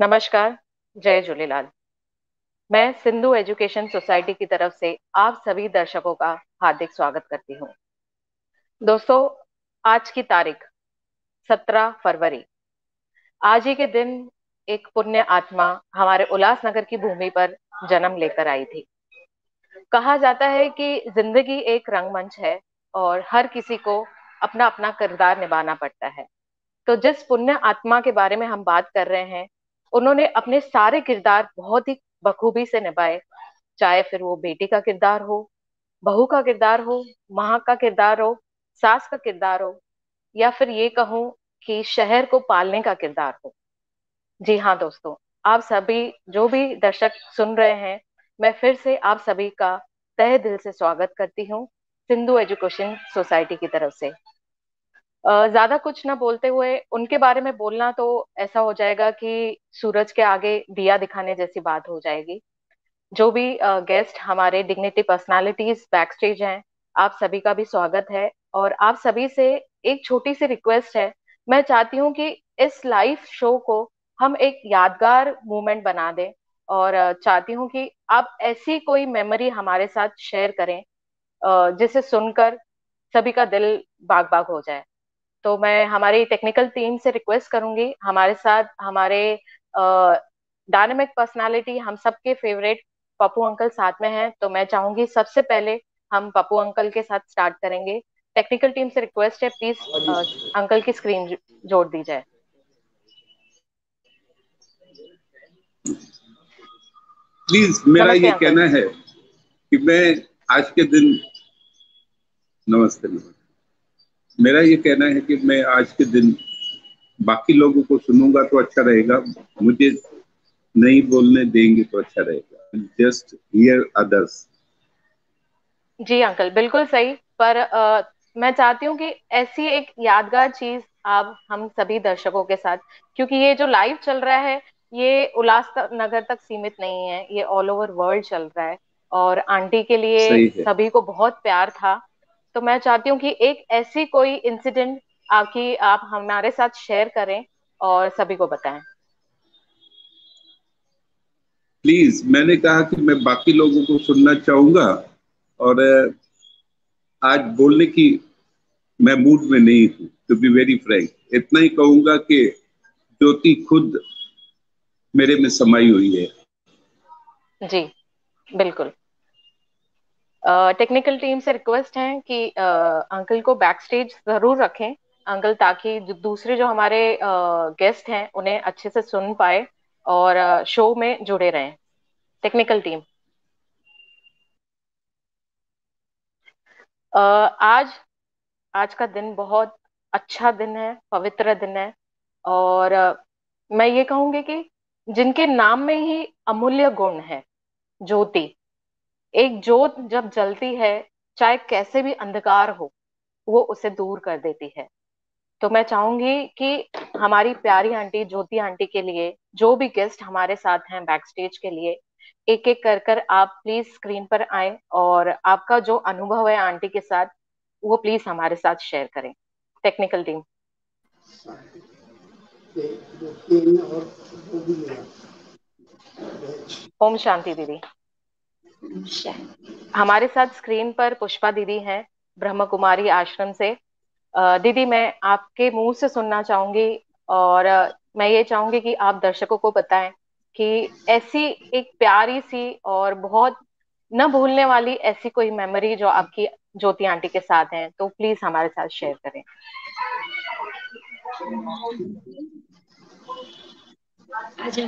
नमस्कार, जय झूलेलाल। मैं सिंधु एजुकेशन सोसाइटी की तरफ़ से आप सभी दर्शकों का हार्दिक स्वागत करती हूँ। दोस्तों, आज की तारीख 17 फरवरी। आज ही के दिन एक पुण्य आत्मा हमारे उल्लासनगर की भूमि पर जन्म लेकर आई थी। कहा जाता है कि ज़िंदगी एक रंगमंच है और हर किसी को अपना अपना किरदार निभाना पड़ता है। तो जिस पुण्य आत्मा के बारे में हम बात कर रहे हैं उन्होंने अपने सारे किरदार बहुत ही बखूबी से निभाए। चाहे फिर वो बेटी का किरदार हो, बहू का किरदार हो, माँ का किरदार हो, सास का किरदार हो, या फिर ये कहूँ कि शहर को पालने का किरदार हो। जी हाँ दोस्तों, आप सभी जो भी दर्शक सुन रहे हैं, मैं फिर से आप सभी का तहे दिल से स्वागत करती हूँ सिंधु एजुकेशन सोसाइटी की तरफ़ से। ज़्यादा कुछ ना बोलते हुए उनके बारे में बोलना तो ऐसा हो जाएगा कि सूरज के आगे दिया दिखाने जैसी बात हो जाएगी। जो भी गेस्ट हमारे डिग्निटी पर्सनालिटीज बैक स्टेज हैं, आप सभी का भी स्वागत है और आप सभी से एक छोटी सी रिक्वेस्ट है। मैं चाहती हूँ कि इस लाइव शो को हम एक यादगार मोमेंट बना दें और चाहती हूँ कि आप ऐसी कोई मेमोरी हमारे साथ शेयर करें जिसे सुनकर सभी का दिल बाग बाग हो जाए। तो मैं हमारी टेक्निकल टीम से रिक्वेस्ट करूँगी। हमारे साथ हमारे डायनेमिक पर्सनालिटी हम सबके फेवरेट पप्पू अंकल साथ में हैं। तो मैं चाहूँगी सबसे पहले हम पप्पू अंकल के साथ स्टार्ट करेंगे। टेक्निकल टीम से रिक्वेस्ट है प्लीज़ अंकल की स्क्रीन जोड़ दी जाए। प्लीज़ मेरा ये कहना है कि मैं आज के दिन नमस्ते नमस्ते। मेरा ये कहना है कि मैं आज के दिन बाकी लोगों को सुनूँगा तो अच्छा रहेगा मुझे नहीं बोलने देंगे तो अच्छा रहेगा। Just here others ji uncle बिल्कुल सही पर आ, मैं चाहती हूँ कि ऐसी एक यादगार चीज़ आप हम सभी दर्शकों के साथ क्योंकि ये जो लाइव चल रहा है ये उल्लास नगर तक सीमित नहीं है ये ऑल ओवर वर्ल्ड चल रहा है और आंटी के लिए सभी को बहुत प्यार था तो मैं चाहती हूँ कि एक ऐसी कोई इंसिडेंट आपकी आप हमारे साथ शेयर करें और सभी को बताएँ। प्लीज़ मैंने कहा कि मैं बाकी लोगों को सुनना चाहूँगा और आज बोलने की मैं मूड में नहीं हूँ टू बी वेरी फ्रैंक इतना ही कहूँगा कि ज्योति खुद मेरे में समाई हुई है। जी बिल्कुल। टेक्निकल टीम से रिक्वेस्ट है कि अंकल को बैक स्टेज ज़रूर रखें। अंकल ताकि दूसरे जो हमारे गेस्ट हैं, उन्हें अच्छे से सुन पाए और शो में जुड़े रहें। टेक्निकल टीम आज आज का दिन बहुत अच्छा दिन है, पवित्र दिन है और मैं ये कहूँगी कि जिनके नाम में ही अमूल्य गुण है, ज्योति। एक जोत जब जलती है, चाहे कैसे भी अंधकार हो, वो उसे दूर कर देती है। तो मैं चाहूँगी कि हमारी प्यारी आंटी ज्योति आंटी के लिए, जो भी गेस्ट हमारे साथ हैं बैक स्टेज के लिए एक एक कर कर आप प्लीज़ स्क्रीन पर आए और आपका जो अनुभव है आंटी के साथ, वो प्लीज़ हमारे साथ शेयर करें। टेक्निकल टीम ओम शांति दीदी। हमारे साथ स्क्रीन पर पुष्पा दीदी हैं ब्रह्म कुमारी आश्रम से। दीदी, मैं आपके मुँह से सुनना चाहूँगी और मैं ये चाहूँगी कि आप दर्शकों को बताएँ कि ऐसी एक प्यारी सी और बहुत न भूलने वाली ऐसी कोई मेमोरी जो आपकी ज्योति आंटी के साथ है तो प्लीज़ हमारे साथ शेयर करें। आज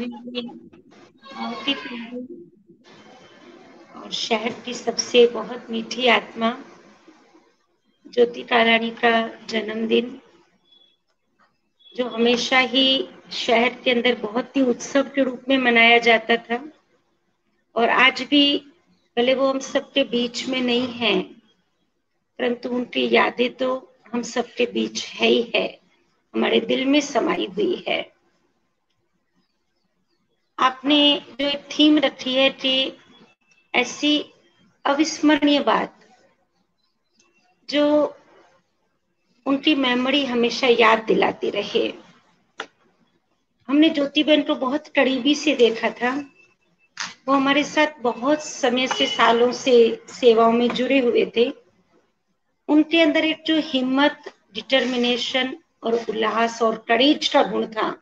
और शहर की सबसे बहुत मीठी आत्मा ज्योति रानी का जन्मदिन, जो हमेशा ही शहर के अंदर बहुत ही उत्सव के रूप में मनाया जाता था। और आज भी भले वो हम सबके बीच में नहीं है, परंतु उनकी यादें तो हम सबके बीच है ही है, हमारे दिल में समाई हुई है। आपने जो एक थीम रखी है कि ऐसी अविस्मरणीय बात जो उनकी मेमोरी हमेशा याद दिलाती रहे। हमने ज्योति बहन को बहुत करीबी से देखा था। वो हमारे साथ बहुत समय से सालों से सेवाओं में जुड़े हुए थे। उनके अंदर एक जो हिम्मत डिटर्मिनेशन और उल्लास और करेज का गुण था,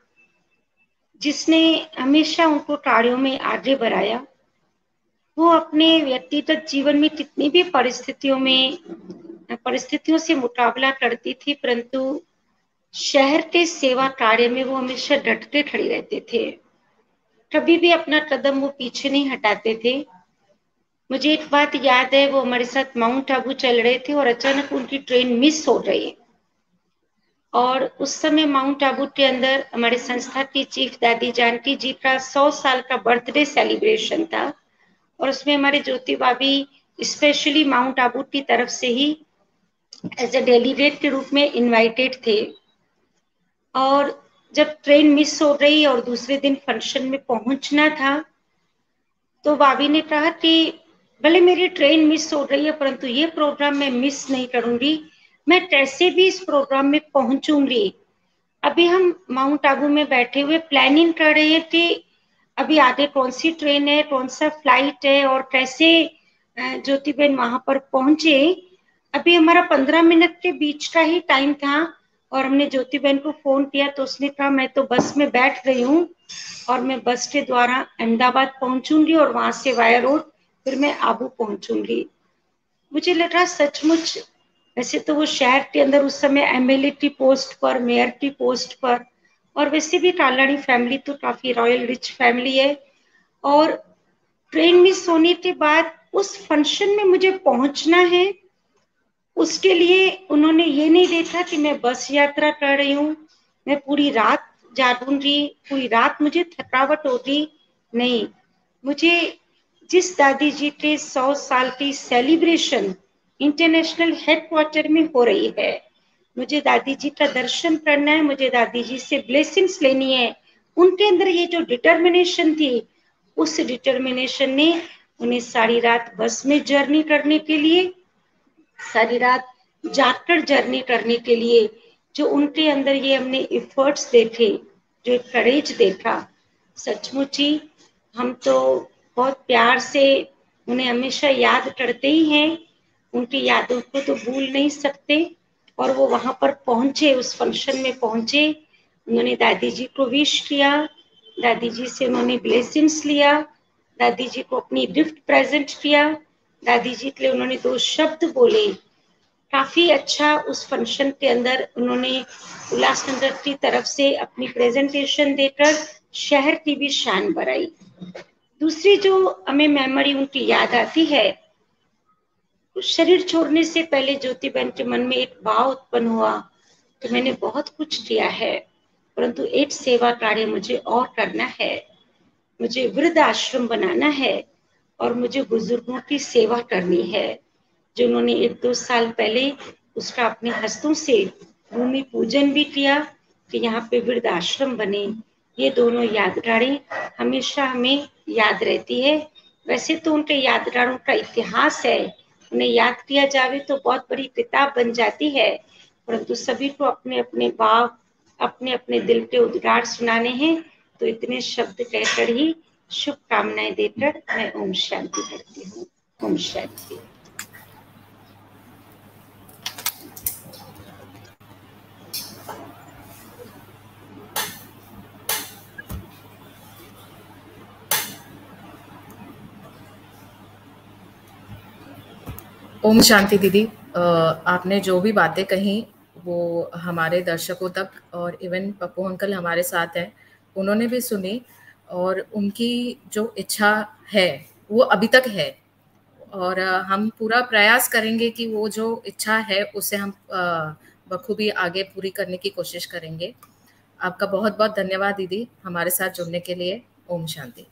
जिसने हमेशा उनको कार्यों में आगे बढ़ाया। वो अपने व्यक्तिगत जीवन में कितनी भी परिस्थितियों में, परिस्थितियों से मुकाबला करती थी, परंतु शहर के सेवा कार्य में वो हमेशा डट के खड़े रहते थे। कभी भी अपना कदम वो पीछे नहीं हटाते थे। मुझे एक बात याद है, वो हमारे साथ माउंट आबू चल रहे थे और अचानक उनकी ट्रेन मिस हो गई। और उस समय माउंट आबू के अंदर हमारे संस्था की चीफ दादी जानकी जी का सौ साल का बर्थडे सेलिब्रेशन था। और उसमें हमारे ज्योति भाभी स्पेशली माउंट आबू की तरफ़ से ही एज ए डेलीगेट के रूप में इनवाइटेड थे। और जब ट्रेन मिस हो गई और दूसरे दिन फ़ंक्शन में पहुँचना था तो भाभी ने कहा कि भले मेरी ट्रेन मिस हो रही है, परंतु ये प्रोग्राम मैं मिस नहीं करूँगी। मैं कैसे भी इस प्रोग्राम में पहुंचूँगी। अभी हम माउंट आबू में बैठे हुए प्लानिंग कर रहे हैं कि अभी आगे कौन सी ट्रेन है, कौन सा फ़्लाइट है और कैसे ज्योति बहन वहाँ पर पहुँचे? अभी हमारा पंद्रह मिनट के बीच का ही टाइम था और हमने ज्योति बहन को फ़ोन किया तो उसने कहा, मैं तो बस में बैठ गई हूँ और मैं बस के द्वारा अहमदाबाद पहुंचूँगी और वहाँ से वाया रोड फिर मैं आबू पहुंचूँगी। मुझे लग रहा सचमुच, वैसे तो वो शहर के अंदर उस समय एमएलए की पोस्ट पर मेयर की पोस्ट पर और वैसे भी टालानी फैमिली तो काफ़ी रॉयल रिच फैमिली है। और ट्रेन मिस होने के बाद उस फ़ंक्शन में मुझे पहुँचना है। उसके लिए उन्होंने ये नहीं देखा कि मैं बस यात्रा कर रही हूँ। मैं पूरी रात जागूँगी, पूरी रात मुझे थकावट होगी नहीं। मुझे जिस दादी जी के सौ साल की सेलिब्रेशन इंटरनेशनल हेडक्वार्टर में हो रही है। मुझे दादी जी का दर्शन करना है, मुझे दादी जी से ब्लेसिंग्स लेनी है। उनके अंदर ये जो डिटर्मिनेशन थी, उस डिटर्मिनेशन ने उन्हें सारी रात बस में जर्नी करने के लिए, सारी रात जाकर जर्नी करने के लिए, जो उनके अंदर ये हमने इफर्ट्स देखे, जो करेज देखा। सचमुच ही हम तो बहुत प्यार से उन्हें हमेशा याद करते ही हैं, उनकी यादों को तो भूल नहीं सकते। और वो वहाँ पर पहुँचे, उस फ़ंक्शन में पहुँचे। उन्होंने दादी जी को विश किया। दादी जी से उन्होंने ब्लेसिंग्स लिया। दादी जी को अपनी गिफ्ट प्रेजेंट किया। दादी जी के लिए उन्होंने दो शब्द बोले। काफ़ी अच्छा उस फ़ंक्शन के अंदर उन्होंने उल्लासनगर की तरफ़ से अपनी प्रेजेंटेशन देकर शहर की भी शान बढ़ाई दूसरी जो हमें मेमोरी उनकी याद आती है शरीर छोड़ने से पहले ज्योति बहन के मन में एक भाव उत्पन्न हुआ कि मैंने बहुत कुछ किया है, परंतु एक सेवा कार्य मुझे और करना है। मुझे वृद्ध आश्रम बनाना है और मुझे बुज़ुर्गों की सेवा करनी है जो उन्होंने एक दो साल पहले उसका अपने हस्तों से भूमि पूजन भी किया कि यहाँ पे वृद्ध आश्रम बने। ये दोनों यादगारें हमेशा हमें याद रहती है। वैसे तो उनके यादगारों का इतिहास है उन्हें याद किया जावे तो बहुत बड़ी किताब बन जाती है। परंतु सभी को अपने अपने भाव अपने अपने दिल के उद्गार सुनाने हैं। तो इतने शब्द कहकर ही शुभकामनाएँ देकर मैं ओम शांति करती हूँ। ओम शांति। ओम शांति दीदी आपने जो भी बातें कही, वो हमारे दर्शकों तक और इवन पप्पू अंकल हमारे साथ हैं, उन्होंने भी सुनी और उनकी जो इच्छा है, वो अभी तक है। और हम पूरा प्रयास करेंगे कि वो जो इच्छा है, उसे हम बखूबी आगे पूरी करने की कोशिश करेंगे। आपका बहुत बहुत धन्यवाद दीदी, हमारे साथ जुड़ने के लिए। ओम शांति।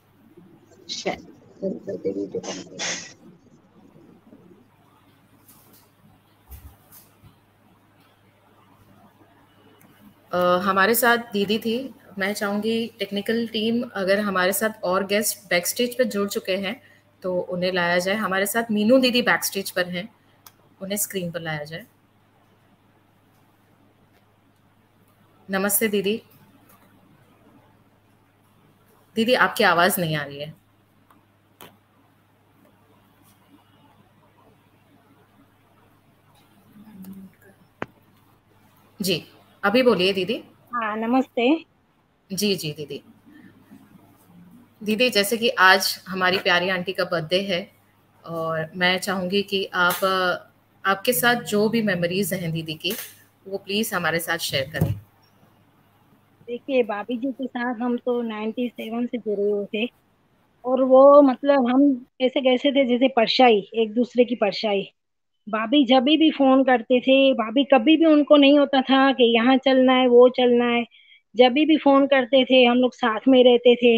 हमारे साथ दीदी थी। मैं चाहूँगी टेक्निकल टीम अगर हमारे साथ और गेस्ट बैक स्टेज पर जुड़ चुके हैं तो उन्हें लाया जाए। हमारे साथ मीनू दीदी बैक स्टेज पर हैं। उन्हें स्क्रीन पर लाया जाए। नमस्ते दीदी। दीदी, आपकी आवाज़ नहीं आ रही है। जी। अभी बोलिए दीदी। हाँ नमस्ते। जी जी दीदी। दीदी जैसे कि आज हमारी प्यारी आंटी का बर्थडे है और मैं चाहूँगी कि आप आपके साथ जो भी मेमोरीज हैं दीदी की वो प्लीज़ हमारे साथ शेयर करें। देखिए भाभी जी के साथ हम तो 97 से जुड़े हुए थे और वो मतलब हम ऐसे कैसे थे जैसे परछाई एक दूसरे की परछाई। भाभी जब भी फ़ोन करते थे, भाभी कभी भी उनको नहीं होता था कि यहाँ चलना है, वो चलना है। जब भी फ़ोन करते थे, हम लोग साथ में रहते थे।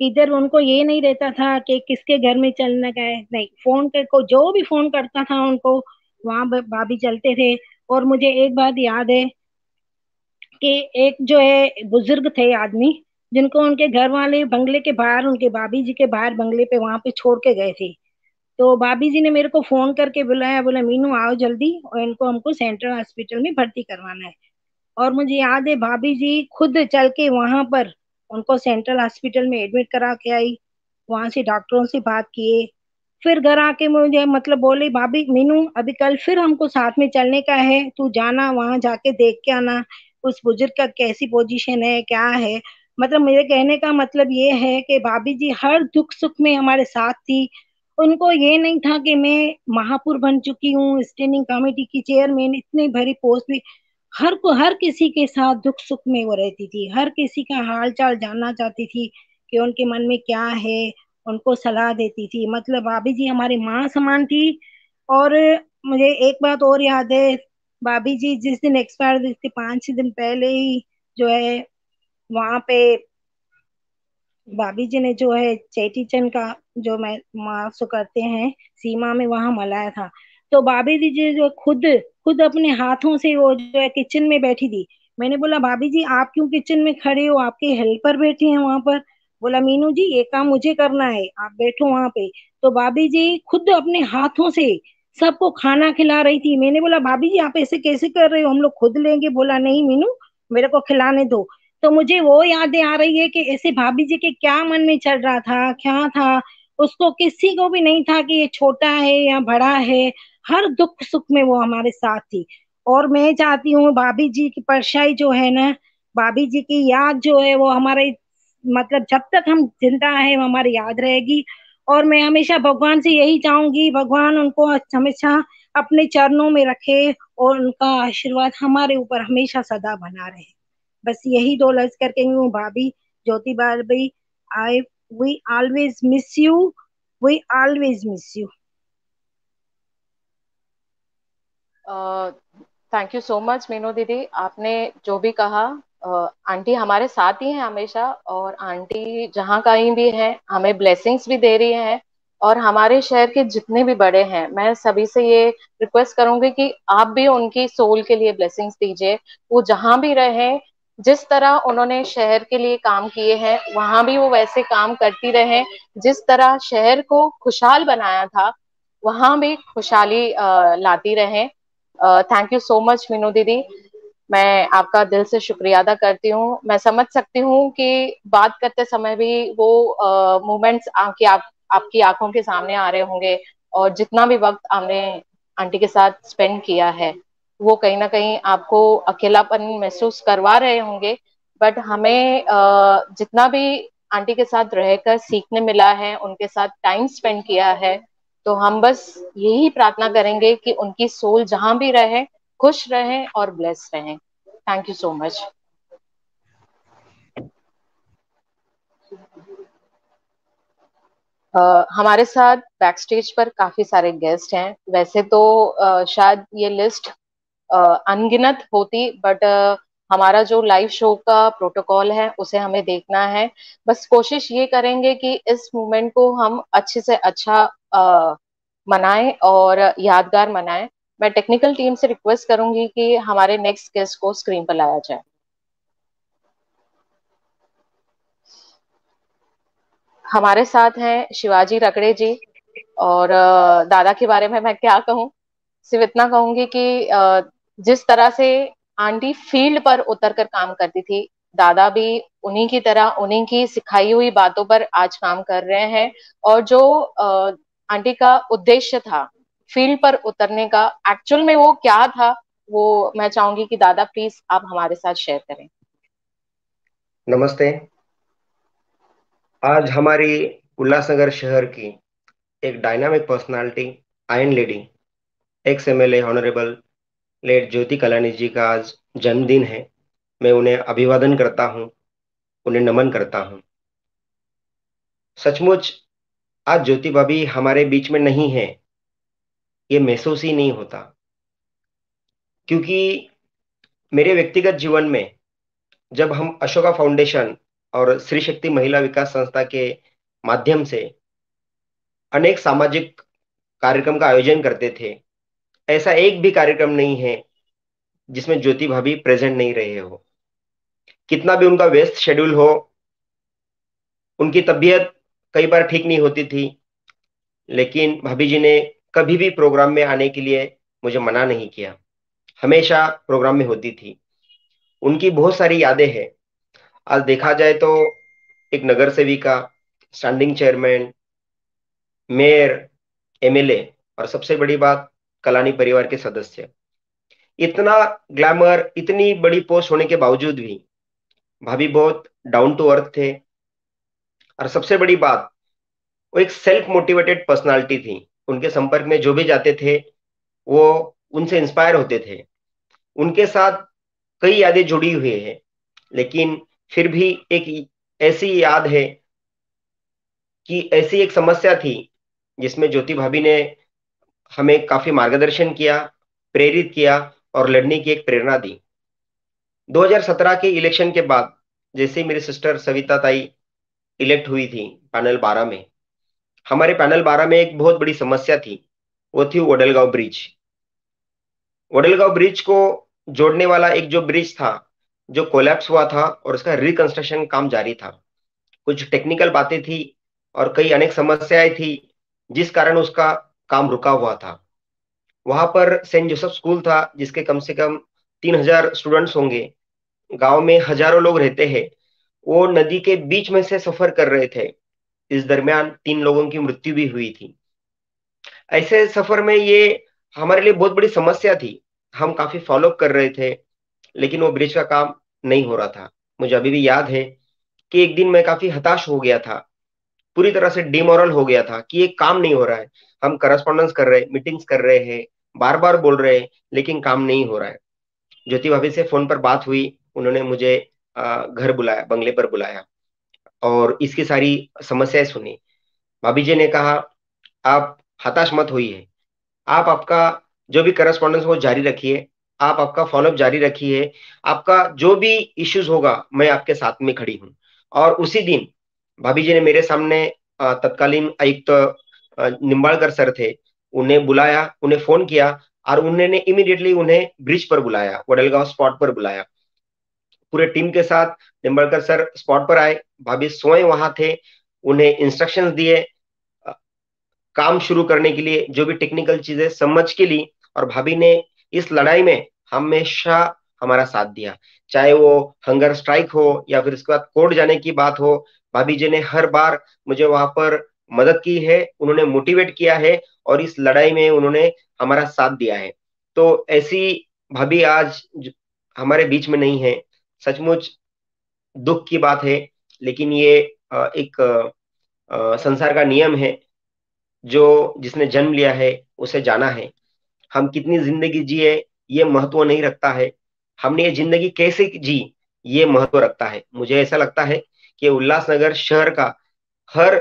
इधर उनको ये नहीं रहता था कि किसके घर में चलना का है। नहीं, फ़ोन कर को, जो भी फ़ोन करता था उनको, वहाँ भाभी चलते थे। और मुझे एक बात याद है कि एक जो है, बुज़ुर्ग थे आदमी, जिनको उनके घर वाले बंगले के बाहर, उनके भाभी जी के बाहर बंगले पे वहाँ पे छोड़ के गए थे। तो भाभी जी ने मेरे को फ़ोन करके बुलाया, बोला, मीनू, आओ जल्दी और इनको हमको सेंट्रल हॉस्पिटल में भर्ती करवाना है। और मुझे याद है, भाभी जी खुद चल के वहाँ पर उनको सेंट्रल हॉस्पिटल में एडमिट करा के आई, वहाँ से डॉक्टरों से बात किए। फिर घर आके मुझे मतलब बोले, भाभी, मीनू, अभी कल फिर हमको साथ में चलने का है, तू जाना, वहाँ जाके देख के आना, उस बुज़ुर्ग का कैसी पोजीशन है, क्या है? मतलब मेरे कहने का मतलब ये है कि भाभी जी हर दुख सुख में हमारे साथ थी उनको ये नहीं था कि मैं महापुर बन चुकी हूँ स्टैंडिंग कमेटी की चेयरमैन इतनी भरी पोस्ट भी। हर को, हर किसी के साथ दुख सुख में वो रहती थी। हर किसी का हाल चाल जानना चाहती थी कि उनके मन में क्या है, उनको सलाह देती थी। मतलब भाभी जी हमारी माँ समान थी। और मुझे एक बात और याद है, भाभी जी जिस दिन एक्सपायर हुई थी, पाँच दिन पहले ही जो है, वहाँ पे भाभी जी ने जो है चेटी चंद का जो मैं मासो करते हैं, सीमा में वहाँ मलाया था। तो भाभी जी जो खुद खुद अपने हाथों से वो जो है किचन में बैठी थी। मैंने बोला भाभी जी आप क्यों किचन में खड़े हो? आपके हेल्पर बैठे हैं वहाँ पर। बोला, मीनू जी ये काम मुझे करना है, आप बैठो वहाँ पे। तो भाभी जी खुद अपने हाथों से सबको खाना खिला रही थी। मैंने बोला भाभी जी आप ऐसे कैसे कर रहे हो? हम लोग खुद लेंगे। बोला, नहीं मीनू, मेरे को खिलाने दो। तो मुझे वो यादें आ रही है कि ऐसे भाभी जी के क्या मन में चल रहा था, क्या था? उसको किसी को भी नहीं था कि ये छोटा है या बड़ा है, हर दुख सुख में वो हमारे साथ थी। और मैं चाहती हूँ भाभी जी की परछाई जो है ना, भाभी जी की याद जो है वो हमारे मतलब जब तक हम ज़िंदा है वो हमारी याद रहेगी। और मैं हमेशा भगवान से यही चाहूँगी, भगवान उनको हमेशा अपने चरणों में रखे और उनका आशीर्वाद हमारे ऊपर हमेशा सदा बना रहे। बस यही दो लफ्ज करके भाभी, ज्योति भाई I we always miss you we always miss you thank you so much Meenu दीदी आपने जो भी कहा आंटी हमारे साथ ही हैं हमेशा, और आंटी जहाँ कहीं भी है, हमें ब्लेसिंग्स भी दे रही हैं, और हमारे शहर के जितने भी बड़े हैं, मैं सभी से ये रिक्वेस्ट करूँगी कि आप भी उनकी सोल के लिए ब्लेसिंग्स दीजिए। वो जहाँ भी रहे जिस तरह उन्होंने शहर के लिए काम किए हैं वहाँ भी वो वैसे काम करती रहे। जिस तरह शहर को खुशहाल बनाया था वहाँ भी खुशहाली लाती रहे। Thank you so much Meenu दीदी। मैं आपका दिल से शुक्रिया अदा करती हूँ। मैं समझ सकती हूँ कि बात करते समय भी वो मोमेंट्स आपकी आप, आपकी आँखों के सामने आ रहे होंगे और जितना भी वक्त आपने आंटी के साथ स्पेंड किया है। वो कहीं ना कहीं आपको अकेलापन महसूस करवा रहे होंगे। बट हमें जितना भी आंटी के साथ रहकर सीखने मिला है उनके साथ टाइम स्पेंड किया है तो हम बस यही प्रार्थना करेंगे कि उनकी सोल जहाँ भी रहे खुश रहें और ब्लेस रहें। Thank you so much Uh, हमारे साथ बैक स्टेज पर काफ़ी सारे गेस्ट हैं। वैसे तो uh, शायद ये लिस्ट अनगिनत होती बट हमारा जो लाइव शो का प्रोटोकॉल है, उसे हमें देखना है। बस कोशिश ये करेंगे कि इस मोमेंट को हम अच्छे से अच्छा मनाएँ और यादगार मनाएँ। मैं टेक्निकल टीम से रिक्वेस्ट करूँगी कि हमारे नेक्स्ट गेस्ट को स्क्रीन पर लाया जाए। हमारे साथ हैं शिवाजी रकड़े जी और दादा के बारे में मैं क्या कहूँ? सिर्फ़ इतना कहूँगी कि जिस तरह से आंटी फ़ील्ड पर उतर कर काम करती थी, दादा भी उन्हीं की तरह, उन्हीं की सिखाई हुई बातों पर आज काम कर रहे हैं और जो आंटी का उद्देश्य था फ़ील्ड पर उतरने का एक्चुअल में वो क्या था, वो मैं चाहूँगी कि दादा प्लीज़ आप हमारे साथ शेयर करें। नमस्ते। आज हमारी उल्लासनगर शहर की एक dynamic personality iron lady ex M L honourable late Jyoti Kalani ji का आज जन्मदिन है। मैं उन्हें अभिवादन करता हूँ, उन्हें नमन करता हूँ। सचमुच, आज ज्योति भाभी हमारे बीच में नहीं है। ये महसूस ही नहीं होता। क्योंकि मेरे व्यक्तिगत जीवन में, जब हम अशोका फाउंडेशन और श्री शक्ति महिला विकास संस्था के माध्यम से अनेक सामाजिक कार्यक्रम का आयोजन करते थे ऐसा एक भी कार्यक्रम नहीं है जिसमें ज्योति भाभी प्रेजेंट नहीं रहे हो। कितना भी उनका व्यस्त शेड्यूल हो, उनकी तबीयत कई बार ठीक नहीं होती थी, लेकिन भाभी जी ने कभी भी प्रोग्राम में आने के लिए मुझे मना नहीं किया। हमेशा प्रोग्राम में होती थी। उनकी बहुत सारी यादें हैं। आज देखा जाए तो एक नगर सेविका स्टैंडिंग चेयरमैन मेयर एमएलए और सबसे बड़ी बात कलानी परिवार के सदस्य। इतना ग्लैमर, इतनी बड़ी पोस्ट होने के बावजूद भी भाभी बहुत डाउन टू अर्थ थे। और सबसे बड़ी बात, वो एक सेल्फ मोटिवेटेड पर्सनालिटी थी। उनके संपर्क में जो भी जाते थे, वो उनसे इंस्पायर होते थे। उनके साथ कई यादें जुड़ी हुई है, लेकिन फिर भी एक ऐसी याद है कि ऐसी एक समस्या थी, जिसमें ज्योति भाभी ने हमें काफ़ी मार्गदर्शन किया, प्रेरित किया और लड़ने की एक प्रेरणा दी। 2017 के इलेक्शन के बाद जैसे ही मेरी सिस्टर सविता ताई इलेक्ट हुई थी पैनल 12 में, हमारे पैनल 12 में एक बहुत बड़ी समस्या थी, वो थी वडलगांव ब्रिज। वडलगांव ब्रिज को जोड़ने वाला एक जो ब्रिज था, जो कोलैप्स हुआ था और उसका रिकंस्ट्रक्शन काम जारी था। कुछ टेक्निकल बातें थी और कई अनेक समस्याएँ थी, जिस कारण उसका काम रुका हुआ था। वहाँ पर सेंट जोसेफ स्कूल था, जिसके कम से कम तीन हज़ार स्टूडेंट्स होंगे। गाँव में हज़ारों लोग रहते हैं। वो नदी के बीच में से सफ़र कर रहे थे। इस दरमियान तीन लोगों की मृत्यु भी हुई थी। ऐसे सफ़र में ये हमारे लिए बहुत बड़ी समस्या थी। हम काफ़ी फॉलोअप कर रहे थे, लेकिन वो ब्रिज का काम नहीं हो रहा था। मुझे अभी भी याद है कि एक दिन मैं काफ़ी हताश हो गया था। पूरी तरह से डिमोरल हो गया था कि ये काम नहीं हो रहा है। हम करस्पॉन्डेंस कर रहे हैं मीटिंग्स कर रहे हैं बार बार बोल रहे हैं, लेकिन काम नहीं हो रहा है। ज्योति भाभी से फ़ोन पर बात हुई, उन्होंने मुझे घर बुलाया, बंगले पर बुलाया और इसकी सारी समस्याएँ सुनी। भाभी जी ने कहा, आप हताश मत होइए। आप आपका जो भी करस्पॉन्डेंस वो जारी रखिए। आप आपका फॉलोअप जारी रखिए। आपका जो भी इश्यूज़ होगा, मैं आपके साथ में खड़ी हूँ। और उसी दिन, भाभी जी ने मेरे सामने तत्कालीन आयुक्त निम्बाड़कर सर थे, उन्हें बुलाया, उन्हें फ़ोन किया और उन्होंने इमीडिएटली उन्हें ब्रिज पर बुलाया, वडलगांव स्पॉट पर बुलाया। पूरे टीम के साथ निम्बाड़कर सर स्पॉट पर आए, भाभी स्वयं वहाँ थे, उन्हें इंस्ट्रक्शन दिए काम शुरू करने के लिए जो भी टेक्निकल चीज़ें समझ के ली और भाभी ने इस लड़ाई में हमेशा हमारा साथ दिया। चाहे वो हंगर स्ट्राइक हो या फिर उसके बाद कोर्ट जाने की बात हो, भाभी जी ने हर बार मुझे वहाँ पर मदद की है, उन्होंने मोटिवेट किया है और इस लड़ाई में उन्होंने हमारा साथ दिया है। तो ऐसी भाभी आज हमारे बीच में नहीं है। सचमुच दुख की बात है, लेकिन ये एक संसार का नियम है, जो जिसने जन्म लिया है, उसे जाना है। हम कितनी ज़िंदगी जिए, ये महत्व नहीं रखता है। हमने ये ज़िंदगी कैसे जी, ये महत्व रखता है। मुझे ऐसा लगता है कि उल्लासनगर शहर का हर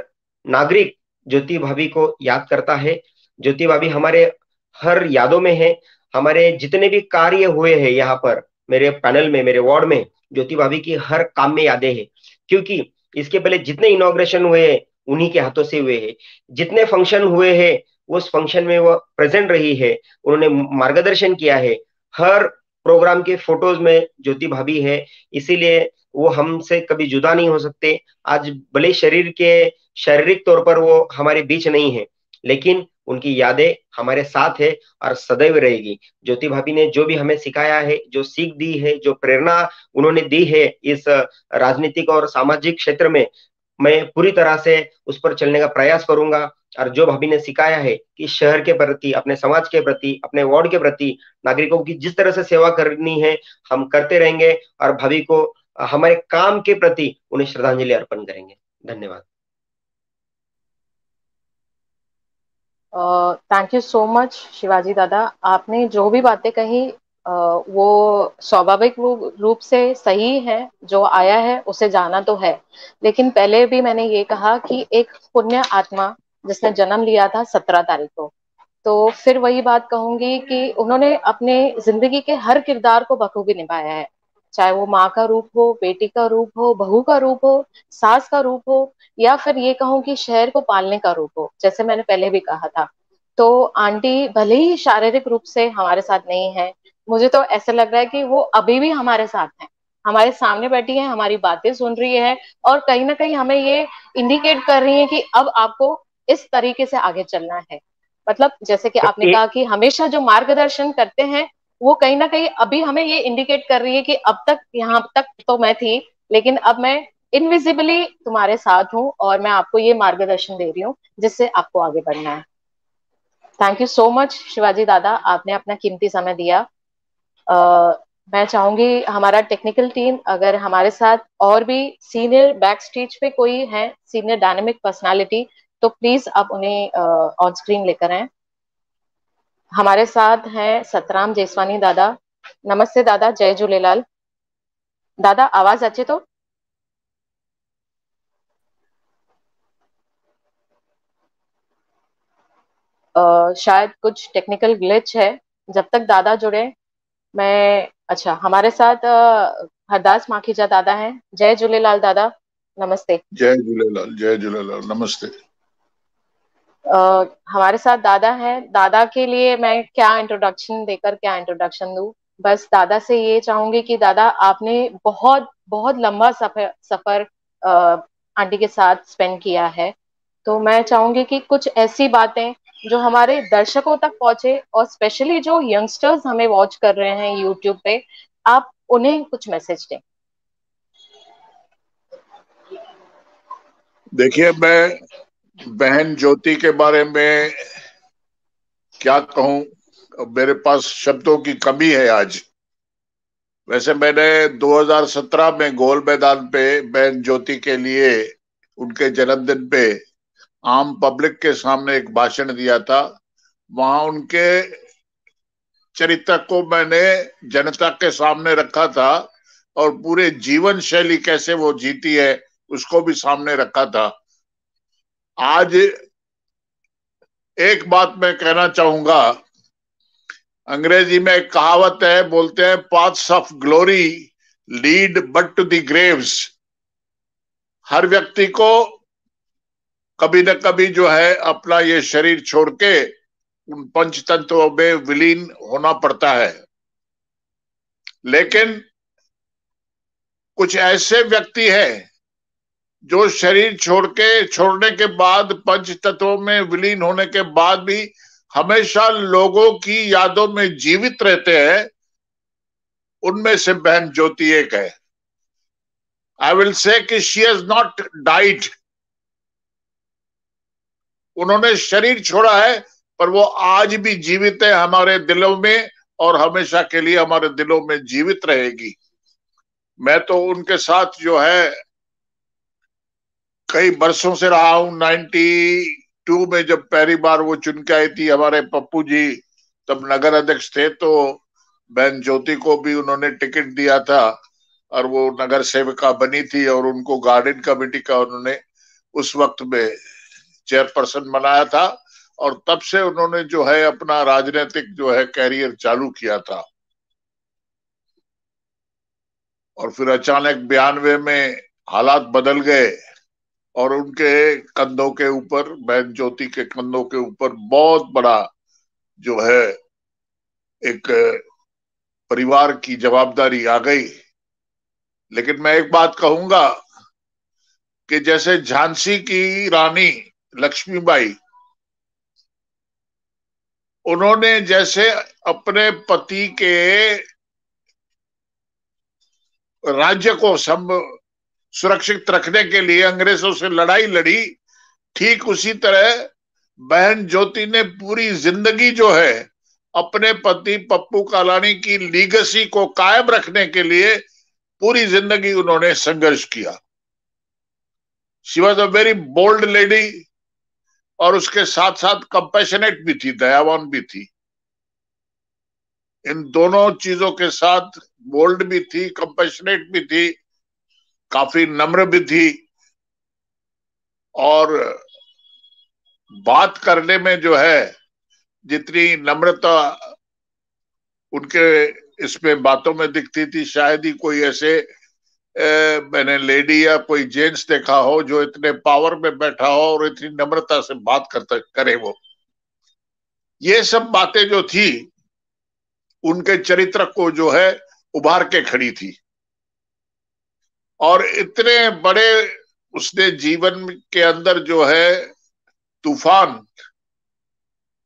नागरिक ज्योति भाभी को याद करता है। ज्योति भाभी हमारे हर यादों में है। हमारे जितने भी कार्य हुए हैं यहाँ पर, मेरे पैनल में, मेरे वार्ड में ज्योति भाभी की हर काम में यादें हैं। क्योंकि इसके पहले जितने इनोग्रेशन हुए हैं, उन्हीं के हाथों से हुए हैं। जितने फ़ंक्शन हुए हैं उस फ़ंक्शन में वो प्रेजेंट रही है। उन्होंने मार्गदर्शन किया है। हर प्रोग्राम के फ़ोटोज़ में ज्योति भाभी है। इसीलिए वो हमसे कभी जुदा नहीं हो सकते। आज भले शरीर के शारीरिक तौर पर वो हमारे बीच नहीं है, लेकिन उनकी यादें हमारे साथ है और सदैव रहेगी। ज्योति भाभी ने जो भी हमें सिखाया है, जो सीख दी है, जो प्रेरणा उन्होंने दी है इस राजनीतिक और सामाजिक क्षेत्र में, मैं पूरी तरह से उस पर चलने का प्रयास करूँगा। और जो भाभी ने सिखाया है कि शहर के प्रति, अपने समाज के प्रति, अपने वार्ड के प्रति, नागरिकों की जिस तरह से सेवा करनी है, हम करते रहेंगे और भाभी को हमारे काम के प्रति उन्हें श्रद्धांजलि अर्पण करेंगे। धन्यवाद। Thank you so much Shivaji दादा। आपने जो भी बातें कही uh, वो स्वाभाविक रूप से सही है जो आया है उसे जाना तो है। लेकिन पहले भी मैंने ये कहा कि एक पुण्य आत्मा जिसने जन्म लिया था सत्रह तारीख को तो फिर वही बात कहूँगी कि उन्होंने अपने ज़िंदगी के हर किरदार को बखूबी निभाया है। चाहे वो माँ का रूप हो बेटी का रूप हो बहू का रूप हो सास का रूप हो या फिर ये कहूँ कि शहर को पालने का रूप हो जैसे मैंने पहले भी कहा था। तो आंटी भले ही शारीरिक रूप से हमारे साथ नहीं है मुझे तो ऐसा लग रहा है कि वो अभी भी हमारे साथ हैं। हमारे सामने बैठी है हमारी बातें सुन रही है और कहीं ना कहीं हमें ये इंडिकेट कर रही है कि अब आपको इस तरीके से आगे चलना है। मतलब जैसे कि आपने कहा कि हमेशा जो मार्गदर्शन करते हैं वो कहीं ना कहीं अभी हमें ये इंडिकेट कर रही है कि अब तक यहाँ तक तो मैं थी लेकिन अब मैं इनविजिबली तुम्हारे साथ हूँ और मैं आपको ये मार्गदर्शन दे रही हूँ जिससे आपको आगे बढ़ना है। Thank you so much Shivaji दादा आपने अपना कीमती समय दिया। uh, मैं चाहूँगी हमारा टेक्निकल टीम अगर हमारे साथ और भी सीनियर बैक स्टेज पे कोई है सीनियर डायनेमिक पर्सनालिटी तो प्लीज़ आप उन्हें ऑन स्क्रीन लेकर आए। हमारे साथ हैं सतराम जेसवानी दादा। नमस्ते दादा जय झूलेलाल। दादा आवाज़ अच्छे तो? Uh, शायद कुछ टेक्निकल ग्लिच है। जब तक दादा जुड़े मैं अच्छा हमारे साथ हरदास माखीजा दादा हैं। जय झूलेलाल दादा नमस्ते। जय झूलेलाल जय झूलेलाल नमस्ते। हमारे साथ दादा हैं। दादा के लिए मैं क्या इंट्रोडक्शन देकर क्या इंट्रोडक्शन दू? बस दादा से ये चाहूँगी कि दादा आपने बहुत बहुत लंबा सफ़र सफ़र आंटी के साथ स्पेंड किया है। तो मैं चाहूँगी कि कुछ ऐसी बातें जो हमारे दर्शकों तक पहुँचे और स्पेशली जो यंगस्टर्स हमें वॉच कर रहे हैं यूट्यूब पे, आप उन्हें कुछ मैसेज दें। देखिए, मैं बहन ज्योति के बारे में क्या कहूँ? मेरे पास शब्दों की कमी है आज। वैसे मैंने 2017 में गोल मैदान पे बहन ज्योति के लिए उनके जन्मदिन पे आम पब्लिक के सामने एक भाषण दिया था। वहाँ उनके चरित्र को मैंने जनता के सामने रखा था और पूरे जीवन शैली कैसे वो जीती है, उसको भी सामने रखा था। आज एक बात मैं कहना चाहूँगा। अंग्रेज़ी में एक कहावत है, बोलते हैं paths of glory lead but to the graves हर व्यक्ति को कभी न कभी जो है अपना ये शरीर छोड़ के उन पंच तत्वों में विलीन होना पड़ता है। लेकिन कुछ ऐसे व्यक्ति हैं जो शरीर छोड़ के, छोड़ने के बाद, पंच तत्वों में विलीन होने के बाद भी हमेशा लोगों की यादों में जीवित रहते हैं, उनमें से बहन ज्योति एक है। आई विल से कि शी हैज़ नॉट डाइड उन्होंने शरीर छोड़ा है, पर वो आज भी जीवित है हमारे दिलों में, और हमेशा के लिए हमारे दिलों में जीवित रहेगी। मैं तो उनके साथ जो है कई वर्षों से रहा हूँ। नाइन्टी टू में जब पहली बार वो चुन के आई थी हमारे पप्पू जी, तब नगर अध्यक्ष थे तो बहन ज्योति को भी उन्होंने टिकट दिया था और वो नगर सेविका बनी थी और उनको गार्डन कमेटी का उन्होंने उस वक्त में चेयरपर्सन बनाया था और तब से उन्होंने जो है अपना राजनीतिक जो है कैरियर चालू किया था। और फिर अचानक बयानवे में हालात बदल गए। और उनके कंधों के ऊपर, बहन ज्योति के कंधों के ऊपर बहुत बड़ा जो है एक परिवार की जवाबदारी आ गई। लेकिन मैं एक बात कहूँगा कि जैसे झांसी की रानी लक्ष्मीबाई, उन्होंने जैसे अपने पति के राज्य को सम सुरक्षित रखने के लिए अंग्रेज़ों से लड़ाई लड़ी। ठीक उसी तरह बहन ज्योति ने पूरी ज़िंदगी जो है, अपने पति पप्पू कालानी की लीगसी को कायम रखने के लिए पूरी ज़िंदगी उन्होंने संघर्ष किया। She was a very bold lady और उसके साथ साथ कंपेशनेट भी थी, दयावान भी थी। इन दोनों चीज़ों के साथ बोल्ड भी थी कंपेशनेट भी थी। काफ़ी नम्र भी थी और बात करने में जो है जितनी नम्रता उनके इसमें बातों में दिखती थी शायद ही कोई ऐसे ए, मैंने लेडी या कोई जेंट्स देखा हो जो इतने पावर में बैठा हो और इतनी नम्रता से बात करता करे वो। ये सब बातें जो थी उनके चरित्र को जो है उभार के खड़ी थी। और इतने बड़े उसने जीवन के अंदर जो है तूफ़ान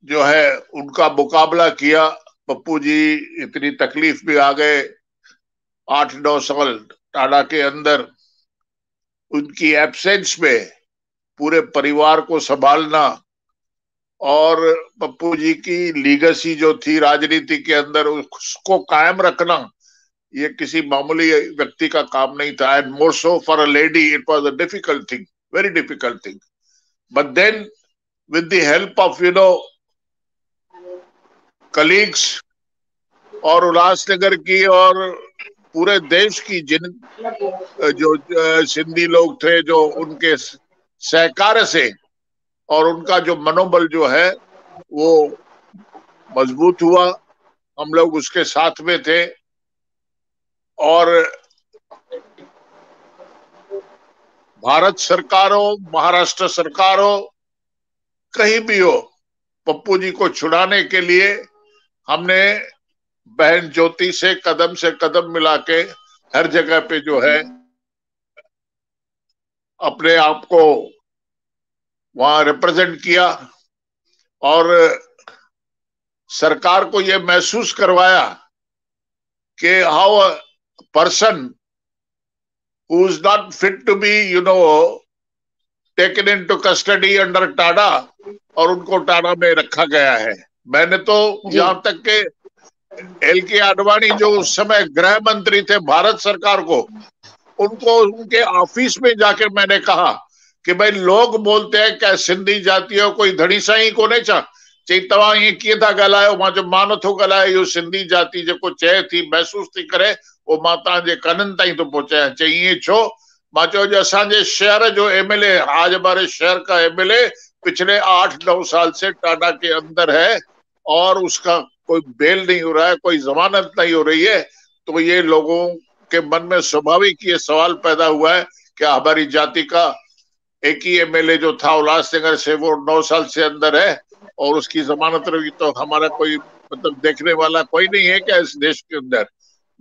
जो है उनका मुकाबला किया। पप्पू जी इतनी तकलीफ़ भी आ गए। आठ नौ साल टाडा के अंदर उनकी एब्सेंस में पूरे परिवार को संभालना और पप्पू जी की लीगसी जो थी राजनीति के अंदर उसको कायम रखना ये किसी मामूली व्यक्ति का काम नहीं था. And more so for a lady it was a difficult thing very difficult thing but then with help of you know colleagues और उल्लासनगर की और पूरे देश की जिन, जो सिंधी लोग थे, जो उनके सहकार से और उनका जो मनोबल जो है, वो मज़बूत हुआ. हम लोग उसके साथ में थे. और भारत सरकार हो महाराष्ट्र सरकार हो कहीं भी हो, पप्पू जी को छुड़ाने के लिए हमने बहन ज्योति से कदम से कदम मिला के हर जगह पे जो है, अपने आप को वहाँ रिप्रेजेंट किया और सरकार को यह महसूस करवाया कि how who is not fit to be you know taken in to custody under TADA और उनको टाडा में रखा गया है। मैंने तो यहाँ तक के एल के आडवाणी जो उस समय गृह मंत्री थे भारत सरकार को उनको उनके ऑफ़िस में जाकर मैंने कहा कि भाई लोग बोलते हैं क्या सिंधी जाति हो कोई धड़ी साई को नहीं चा? चई तव्हां ईअं कीअं था ॻाल्हायो माँ चयो माँ नथो ॻाल्हायां इहो सिंधी जाति जेको चए थी महसूस थी करे उहो माँ तव्हांजे कननि ताईं थो पहुचायां। चई, ईअं छो? माँ चयो जो असांजे शहर जो आज हमारे शहर का एमएलए, पिछले आठ नौ साल से टाटा के अंदर है और उसका कोई बेल नहीं हो रहा है, कोई जमानत नहीं हो रही है। तो ये लोगों के मन में स्वाभाविक ये सवाल पैदा हुआ है कि हमारी जाति का एक ही एमएलए जो था उल्लासनगर से वो नौ साल से अंदर है और उसकी जमानत रही तो हमारा कोई मतलब देखने वाला कोई नहीं है क्या इस देश के अंदर?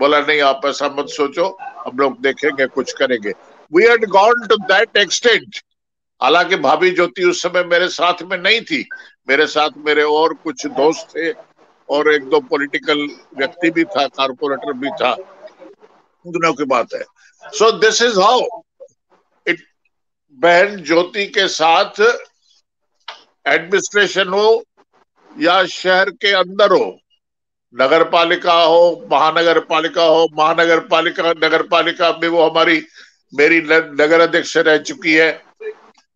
बोला, नहीं, आप ऐसा मत सोचो, हम लोग देखेंगे, कुछ करेंगे. We had gone to that extent हालाँकि भाभी ज्योति उस समय मेरे साथ में नहीं थी। मेरे साथ मेरे और कुछ दोस्त थे और एक दो पॉलिटिकल व्यक्ति भी था कारपोरेटर भी था। दोनों की बात है। So this is how it बहन ज्योति के साथ एडमिनिस्ट्रेशन हो या शहर के अंदर हो नगर पालिका हो महानगर पालिका हो महानगर पालिका नगर पालिका में वो हमारी मेरी नगर अध्यक्ष रह चुकी है।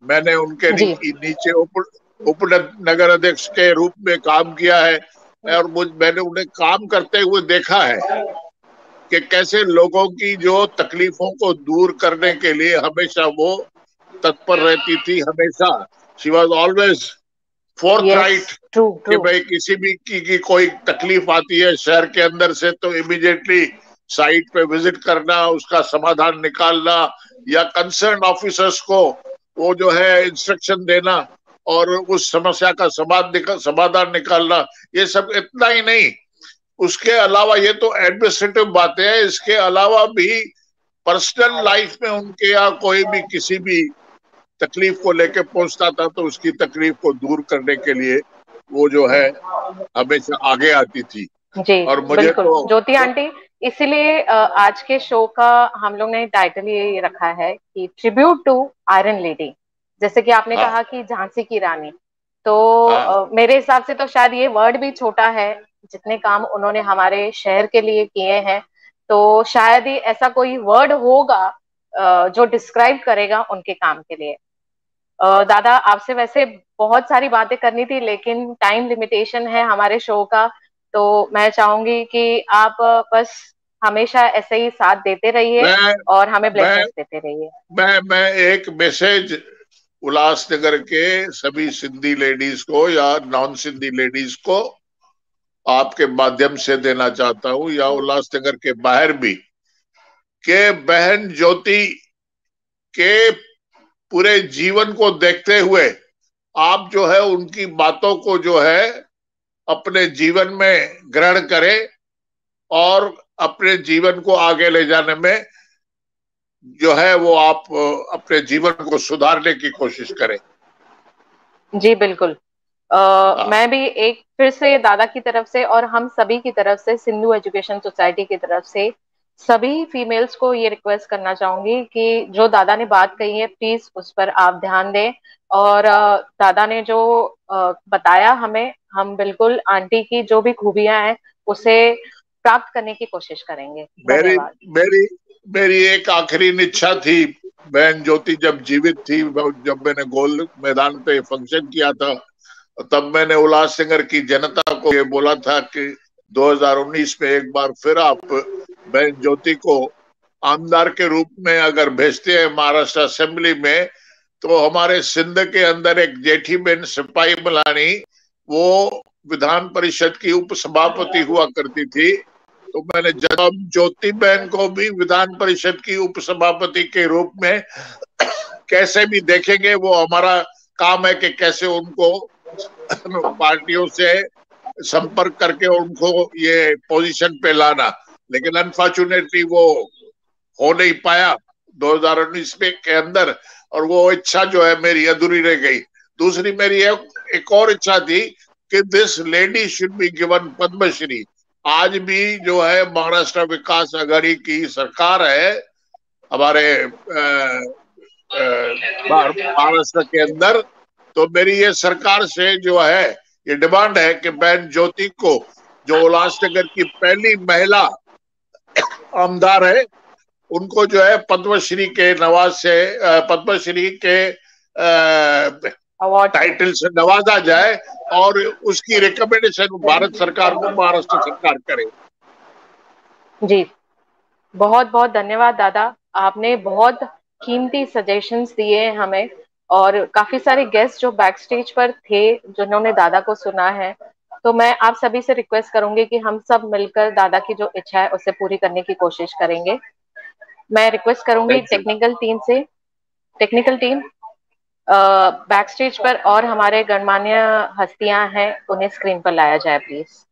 मैंने उनके नीचे उप उप नगर अध्यक्ष के रूप में काम किया है और मुझ मैंने उन्हें काम करते हुए देखा है कि कैसे लोगों की जो तकलीफों को दूर करने के लिए हमेशा वो तत्पर रहती थी हमेशा। She was always forthright कि भाई किसी भी की, की कोई तकलीफ़ आती है शहर के अंदर से तो इमीडिएटली साइट पे विज़िट करना उसका समाधान निकालना या कंसर्न ऑफिसर्स को वो जो है इंस्ट्रक्शन देना और उस समस्या का समाधान निकालना ये सब इतना ही नहीं। उसके अलावा ये तो एडमिनिस्ट्रेटिव बातें हैं इसके अलावा भी पर्सनल लाइफ में उनके या कोई भी किसी भी तकलीफ़ को लेकर पहुँचता था तो उसकी तकलीफ़ को दूर करने के लिए वो जो है हमेशा आगे आती थी। जी और मुझे तो ज्योति आंटी इसीलिए आज के शो का हम लोग ने टाइटल ये रखा है कि ट्रिब्यूट टू आयरन लेडी जैसे कि आपने हाँ। कहा कि झांसी की रानी। तो हाँ। मेरे हिसाब से तो शायद ये वर्ड भी छोटा है जितने काम उन्होंने हमारे शहर के लिए किए हैं। तो शायद ही ऐसा कोई वर्ड होगा जो डिस्क्राइब करेगा उनके काम के लिए। दादा आपसे वैसे बहुत सारी बातें करनी थी लेकिन टाइम लिमिटेशन है हमारे शो का तो मैं चाहूँगी कि आप बस हमेशा ऐसे ही साथ देते रहिए और हमें ब्लेसिंग्स देते रहिए। मैं मैं एक मैसेज उल्लासनगर के सभी सिंधी लेडीज़ को या नॉन सिंधी लेडीज़ को आपके माध्यम से देना चाहता हूँ या उल्लासनगर के बाहर भी के बहन ज्योति के पूरे जीवन को देखते हुए आप जो है उनकी बातों को जो है अपने जीवन में ग्रहण करें और अपने जीवन को आगे ले जाने में जो है वो आप अपने जीवन को सुधारने की कोशिश करें जी बिल्कुल आ, हाँ। मैं भी एक फिर से दादा की तरफ़ से और हम सभी की तरफ़ से सिंधु एजुकेशन सोसाइटी की तरफ़ से सभी फीमेल्स को ये रिक्वेस्ट करना चाहूँगी कि जो दादा ने बात कही है प्लीज़ उस पर आप ध्यान दें। और दादा ने जो बताया हमें हम बिल्कुल आंटी की जो भी खूबियाँ हैं उसे प्राप्त करने की कोशिश करेंगे। मेरी मेरी मेरी एक आखिरी इच्छा थी। बहन ज्योति जब जीवित थी जब मैंने गोल मैदान पे फ़ंक्शन किया था तब मैंने उल्लास सिंगर की जनता को ये बोला था कि 2019 में एक बार फिर आप बहन ज्योति को आमदार के रूप में अगर भेजते हैं महाराष्ट्र असेंबली में तो हमारे सिंध के अंदर एक जेठी बहन सिपाही मलानी वो विधान परिषद की उप सभापति हुआ करती थी। तो मैंने जब ज्योति बहन को भी विधान परिषद की उप सभापति के रूप में कैसे भी देखेंगे, वो हमारा काम है कि कैसे उनको पार्टियों से संपर्क करके उनको ये पोजीशन पे लाना। लेकिन अनफॉर्चुनेटली वो हो नहीं पाया 2019 में के अंदर, और वो इच्छा जो है मेरी अधूरी रह गई। दूसरी मेरी एक और इच्छा थी कि this lady should be given Padma Shri आज भी जो है महाराष्ट्र विकास अघाड़ी की सरकार है, हमारे महाराष्ट्र के अंदर तो मेरी ये सरकार से जो है, ये डिमांड है कि बहन ज्योति को, जो उल्लासनगर की पहली महिला आमदार है उनको जो है पद्मश्री के नवाज़ से पद्मश्री के टाइटल से नवाजा जाए और उसकी रिकमेंडेशन भारत सरकार को महाराष्ट्र सरकार करे। जी। बहुत बहुत धन्यवाद दादा। आपने बहुत कीमती सजेशंस दिए हमें और काफ़ी सारे गेस्ट जो बैक स्टेज पर थे जिन्होंने दादा को सुना है तो मैं आप सभी से रिक्वेस्ट करूँगी कि हम सब मिलकर दादा की जो इच्छा है उसे पूरी करने की कोशिश करेंगे। मैं रिक्वेस्ट करूँगी टेक्निकल टीम से टेक्निकल टीम बैक स्टेज पर और हमारे गणमान्य हस्तियाँ हैं उन्हें स्क्रीन पर लाया जाए प्लीज़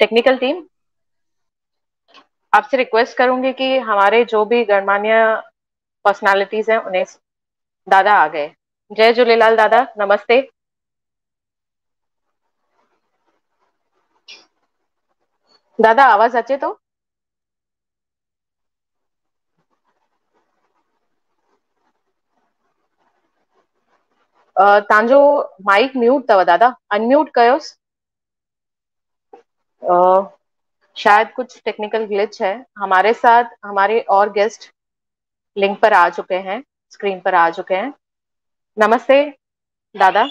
टेक्निकल टीम आपसे रिक्वेस्ट करूँगी कि हमारे जो भी गणमान्य पर्सनालिटीज हैं, उन्हें दादा आ गए। जय झूलेलाल दादा, नमस्ते। दादा, आवाज़ अचे तो? तव्हांजो माइक म्यूट अथव दादा। अनम्यूट कयोसि? शायद कुछ टेक्निकल ग्लिच है। हमारे साथ, हमारे और गेस्ट लिंक पर आ चुके हैं स्क्रीन पर आ चुके हैं। नमस्ते, दादा।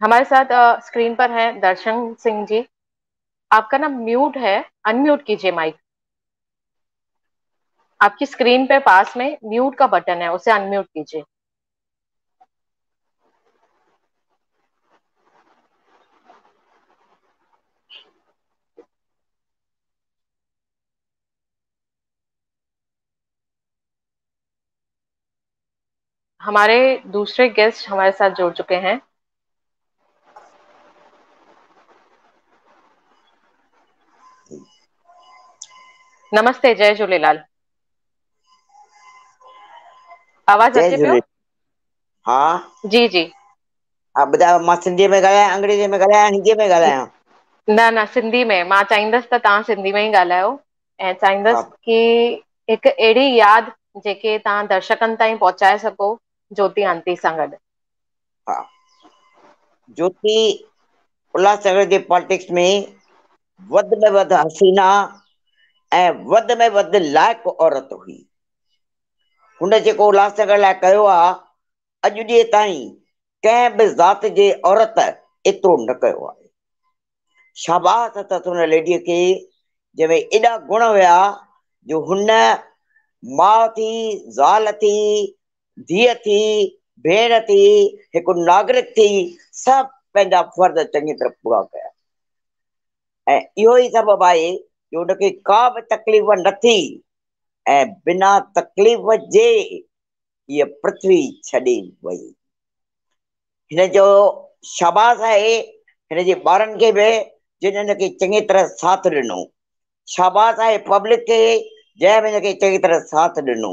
हमारे साथ स्क्रीन पर है दर्शन सिंह जी। आपका नाम म्यूट है अनम्यूट कीजिए माइक आपकी स्क्रीन पे पास में म्यूट का बटन है, उसे अनम्यूट कीजिए। हमारे दूसरे गेस्ट हमारे साथ जुड़ चुके हैं। नमस्ते जय झूलेलाल। आवाज़ अचे पियो हा? जी जी। हा ॿुधायो माँ सिंधीअ में ॻाल्हायां अंग्रेजीअ में ॻाल्हायां हिंदीअ में ॻाल्हायां न न सिंधी में। माँ चाहींदसि त तव्हां सिंधी में ई ॻाल्हायो। ऐं हा। चाहींदसि की हिकु अहिड़ी यादि जेके तव्हां दर्शकनि ताईं पहुचाए सघो ज्योति आंटी सां गॾु हा. ज्योति उल्हासनगर जे पॉलिटिक्स में वधि में वधि हसीना ऐं वधि में वधि लाइक़ु औरत हुई। हुन जेको उल्हासनगर लाइ कयो आहे अॼु ॾींहं ताईं कंहिं बि ज़ात जे औरत एतिरो न कयो आहे। शाबाश अथसि हुन लेडीअ खे जंहिंमें एॾा गुण हुया, जो हुन माउ थी, ज़ाल थी धीअ भेण थी हिकु नागरिक थी सभु पंहिंजा फर्ज़ चङी तरह पूरा कया ऐं इहो ई सबबु आहे जो हुनखे का बि तकलीफ़ न थी, ऐं बिना तकलीफ़ जे हीअ पृथ्वी छॾे वई। हिन जो शाबाश आहे, हिन जे ॿारनि खे बि जिन हिनखे चङी तरह साथ ॾिनो। शाबाश आहे पब्लिक खे, जंहिं बि हिनखे चङी तरह साथ ॾिनो।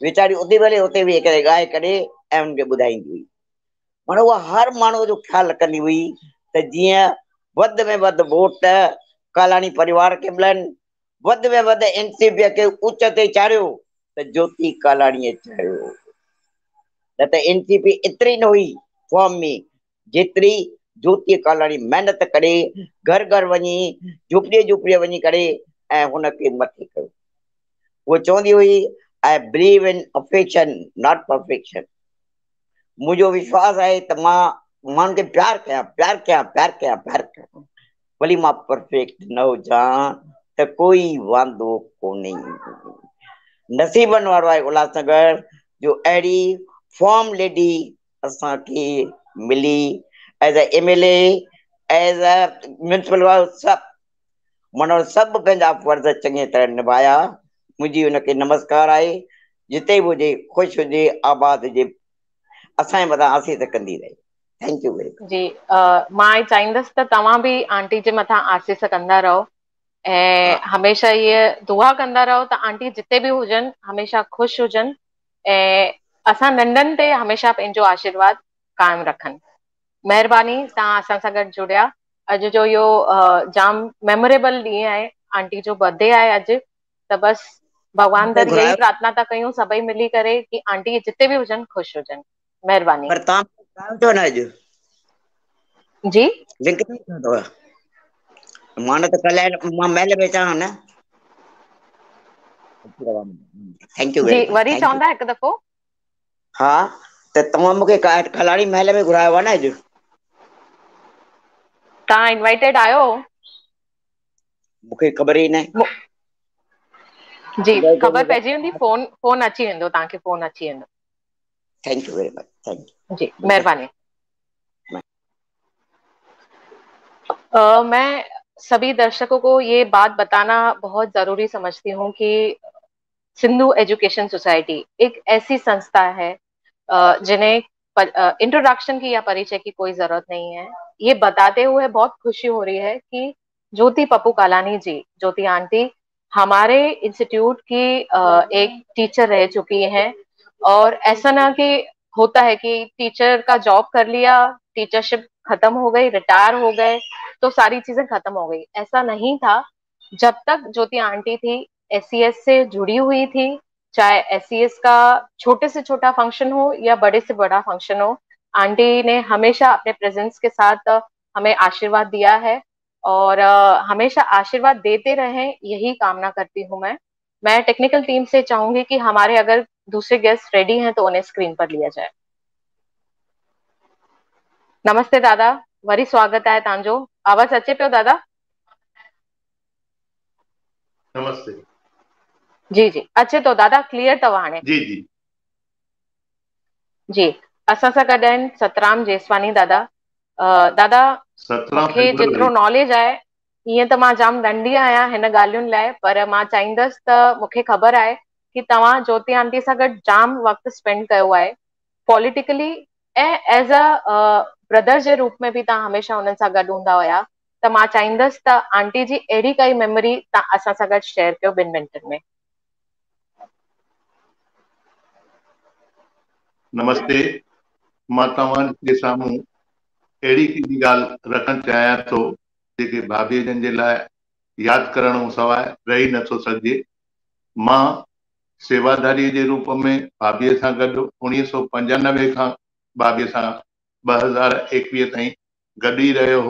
वीचारी उते भले उते वेही करे ॻाए करे ऐं हुनखे ॿुधाईंदी हुई माना उहा हर माण्हूअ जो ख़्यालु रखंदी हुई त जीअं वधि में वधि वोट कालाणी परिवार खे मिलनि वधि में वधि एनसीपीअ खे उच ते चाढ़ियो त ज्योति कालाणीअ चाढ़ियो न त एनसीपी एतिरी न हुई फॉर्म में जेतिरी ज्योति कालाणी महिनत करे घर घर वञी झुपड़ीअ झुपड़ीअ वञी करे ऐं हुनखे मथे कयो उहो चवंदी हुई I believe in affection not perfection मुंहिंजो विश्वास आहे त माँ माण्हुनि खे प्यारु कयां प्यारु कयां प्यारु कयां प्यारु कयां? भली माँ परफेक्ट न हुजां त कोई वांदो कोन्हे नसीबनि वारो आहे उल्हासनगर जो अहिड़ी फॉर्म लेडी असांखे मिली as a M L as a municipal सभु माना सभु पंहिंजा फर्ज़ चङी तरह निभाया। मुंहिंजी हुनखे नमस्कार आहे जिते बि हुजे ख़ुशि हुजे आबाद हुजे असांजे मथां आसीस कंदी रहे। थैंक यू वेरी जी माँ चाहींदसि त तव्हां बि आंटी जे मथां आसीस कंदा रहो। ऐं हमेशह इहे दुआ कंदा रहो त आंटी जिते बि हुजनि हमेशह ख़ुशि हुजनि। ऐं असां नंढनि ते हमेशह पंहिंजो आशीर्वाद कायम रखनि। महिरबानी तव्हां असां सां गॾु जुड़िया। अॼु जो इहो जाम मेमोरेबल ॾींहुं आहे। आंटी जो बर्थडे आहे अॼु। त बसि भॻवान दर ई प्रार्थना था कयूं सभई मिली करे की आंटी जिते बि हुजनि ख़ुशि हुजनि महिरबानी। पर तव्हां थियो न अॼु जी? लिंक थियो अथव माँ न त कल्ह माँ महिल में अचां न थैंक यू जी वरी चवंदा हिकु दफ़ो? हा त तव्हां मूंखे कलाड़ी महल में घुरायो आहे न अॼु तव्हां इनवाइटेड आहियो मूंखे ख़बर ई न। जी ख़बर पइजी वेंदी फ़ोन फ़ोन अची वेंदो तव्हांखे फ़ोन अची वेंदो। Thank you very much thank you जी मेहरबानी। मैं सभी दर्शकों को ये बात बताना बहुत ज़रूरी समझती हूँ कि सिंधु एजुकेशन सोसाइटी एक ऐसी संस्था है जिन्हें इंट्रोडक्शन की या परिचय की कोई ज़रूरत नहीं है। ये बताते हुए बहुत खुशी हो रही है कि ज्योति पप्पू कालानी जी ज्योति आंटी हमारे इंस्टीट्यूट की एक टीचर रह चुकी हैं और ऐसा ना कि होता है कि टीचर का जॉब कर लिया टीचरशिप खत्म हो गई रिटायर हो गए तो सारी चीज़ें खत्म हो गई। ऐसा नहीं था। जब तक ज्योति आंटी थी एस से जुड़ी हुई थी, चाहे एस का छोटे से छोटा फ़ंक्शन हो या बड़े से बड़ा फ़ंक्शन हो, आंटी ने हमेशा अपने प्रेजेंस के साथ हमें आशीर्वाद दिया है। और हमेशा आशीर्वाद देते रहें यही कामना करती हूँ मैं। मैं टेक्निकल टीम से चाहूँगी कि हमारे अगर दूसरे गेस्ट रेडी हैं तो उन्हें स्क्रीन पर लिया जाए। नमस्ते दादा वरी स्वागत है तव्हांजो आवाज़ अचे पियो दादा? नमस्ते। जी जी। अचे तो दादा क्लियर अथव हाणे जी जी। जी। असां सां गॾु आहिनि सतराम जेसवानी दादा। दादा मूंखे जेतिरो नॉलेज आहे ईअं त माँ जाम नंढी आहियाँ हिन ॻाल्हियुनि लाइ पर माँ चाहींदसि त मूंखे ख़बर आहे कि तव्हां ज्योति आंटी सां गॾु जाम वक़्तु स्पेंड कयो आहे। पॉलिटिकली ऐं एज़ अ ब्रदर जे रूप में बि तव्हां हमेशह हुननि सां गॾु हूंदा हुया त माँ चाहींदसि त आंटी जी अहिड़ी काई मेमोरी तव्हां असां सां गॾु शेयर कयो ॿिनि मिंटनि में। नमस्ते माँ तव्हांजे साम्हूं अहिड़ी कहिड़ी ॻाल्हि रखणु चाहियाँ थो, जेके भाभीअ जन यादि करण सवाइ रही नथो सघिजे। माँ सेवादारीअ जे रूप में भाभीअ सां गॾु उणिवीह सौ पंजानवे खां भाभीअ सां ॿ हज़ार एकवीह ताईं गॾु ई रहियो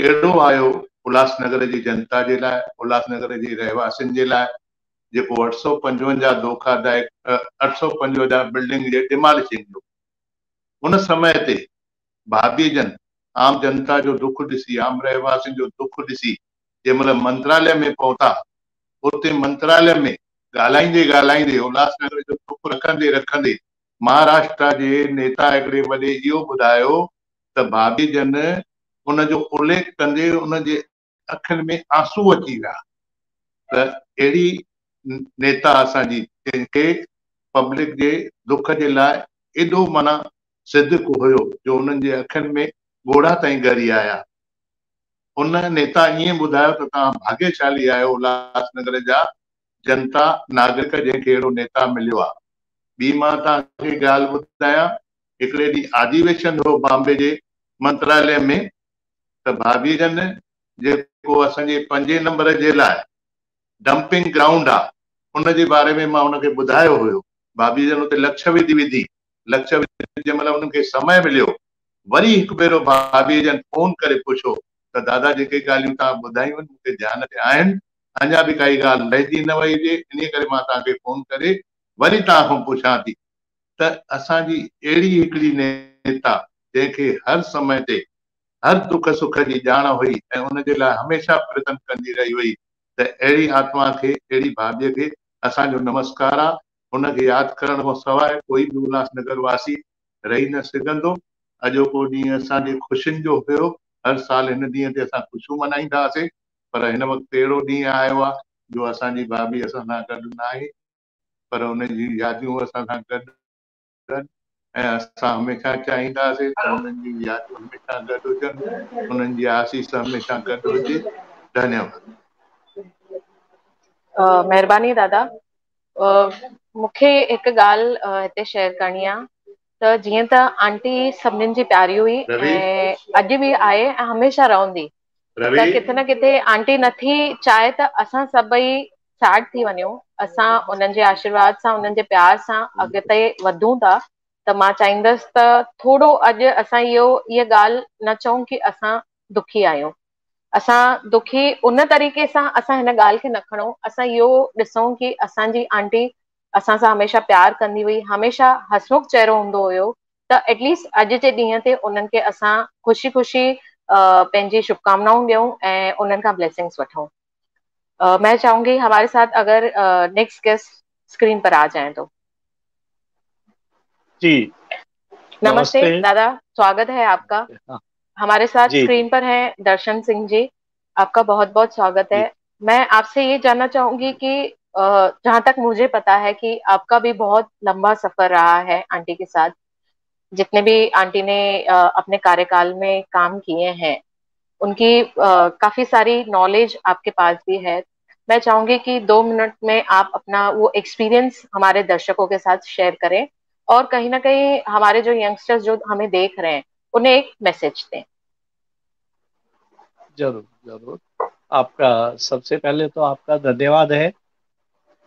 अहिड़ो आयो उल्हासनगर जी जनता जे लाइ, उल्हासनगर जे रहवासियुनि जे लाइ, जेको अठ सौ पंजवंजाह दोखादायक अठ सौ पंजवंजाह बिल्डिंग जे डिमालिशिंग उन समय ते भाभी जन, आम जनता जो दुख ॾिसी, आम रहवासियुनि जो दुख ॾिसी जंहिं मंत्रालय में पहुता, उते मंत्रालय में ॻाल्हाईंदे ॻाल्हाईंदे, उल्हासनगर जो दुख रखंदे रखंदे, महाराष्ट्र जे नेता हिकिड़े वॾे इहो ॿुधायो त भाभी जन उनजो उल्लेख कंदे उनजे अखियुनि में आँसू अची विया। त नेता असांजी, जंहिंखे पब्लिक जे दुख जे लाइ एॾो माना सिद्ध हुयो जो उन्हनि जे अखियुनि में ॻोढ़ा ताईं ॻरी आया। उन नेता ईअं ॿुधायो त तव्हां भाग्यशाली आहियो उल्हासनगर जा जनता, नागरिक, जंहिंखे अहिड़ो नेता मिलियो आहे। ॿी माँ तव्हांखे ॻाल्हि ॿुधायां, हिकिड़े ॾींहुं अधिवेशन हो बॉम्बे जे मंत्रालय में, त भाभी जन, जेको असांजे पंजे नंबर जे लाइ डंपिंग ग्राउंड आहे, उन जे बारे में माँ हुनखे ॿुधायो हुयो। भाभी जन हुते लक्ष्य विधि विधी। लक्ष्य विधि जंहिं महिल समय मिलियो वरी हिकु भेरो भाभीअ जन फ़ोन करे पुछो, त दादा जेके ॻाल्हियूं तव्हां ॿुधायूं ध्यान ते आहिनि। अञा बि काई ॻाल्हि रहिजी न वई हुजे इन करे फ़ोन करे वरी तव्हां खां थी। त असांजी अहिड़ी हिकिड़ी नेता, जंहिंखे हर समय ते हर दुख सुख जी ॼाण हुई लाइ हमेशह प्रयत्न कंदी हुई, त अहिड़ी आत्मा खे, अहिड़ी भाभीअ खे असांजो नमस्कार आहे हुनखे यादि करण खां सवाइ कोई बि उल्हासनगर वासी रही न सघंदो। अॼोको ॾींहुं असांजे ख़ुशियुनि जो हुयो। हर साल हिन ॾींहं ते असां ख़ुशियूं मल्हाईंदा हुआसीं पर हिन वक़्तु अहिड़ो ॾींहुं आयो आहे जो असांजी भाभी असां सां गॾु न आहे पर हुन जी यादियूं असां सां गॾु ऐं असां हमेशह चाहींदासीं त हुननि जी यादियूं हमेशह गॾु हुजनि। हुननि जी आसीस हमेशह गॾु हुजे। धन्यवाद। महिरबानी दादा। मूंखे हिकु ॻाल्हि हिते शेयर करणी आहे त जीअं त आंटी सभिनीनि जी प्यारी हुई ऐं अॼु बि आहे ऐं हमेशह रहंदी। त किथे न किथे आंटी नथी चाहे त असां सभई साथ थी वञूं। असां उन्हनि जे आशीर्वाद सां उन्हनि जे प्यार सां अॻिते वधूं था त माँ चाहींदसि त थोरो अॼु असां इहो इहा ॻाल्हि न चऊं की असां दुखी आहियूं। असां दुखी उन तरीक़े सां असां हिन ॻाल्हि खे न खणूं। असां इहो ॾिसूं की असांजी आंटी असां सां हमेशह प्यार कंदी हुई हमेशह हसमुख चहिरो हूंदो हुयो। त एटलीस्ट अॼु जे ॾींहं ते उन्हनि खे असां ख़ुशी ख़ुशी पंहिंजी शुभकामनाऊं ॾियूं ऐं उन्हनि खां ब्लेसिंग्स वठूं मैं चाहूँगी हमारे साथ अगर नेक्स्ट गेस्ट स्क्रीन पर आ जाए तो। जी। नमस्ते, नमस्ते। दादा स्वागत है आपका। हाँ। हमारे साथ स्क्रीन पर है दर्शन सिंह जी। आपका बहुत बहुत स्वागत है। मैं आपसे ये जानना चाहूँगी कि जहाँ तक मुझे पता है कि आपका भी बहुत लंबा सफ़र रहा है आंटी के साथ। जितने भी आंटी ने अपने कार्यकाल में काम किए हैं उनकी काफ़ी सारी नॉलेज आपके पास भी है। मैं चाहूँगी कि दो मिनट में आप अपना वो एक्सपीरियंस हमारे दर्शकों के साथ शेयर करें और कहीं ना कहीं हमारे जो यंगस्टर्स जो हमें देख रहे हैं उन्हें एक मैसेज दें। ज़रूर ज़रूर। आपका, सबसे पहले तो आपका धन्यवाद है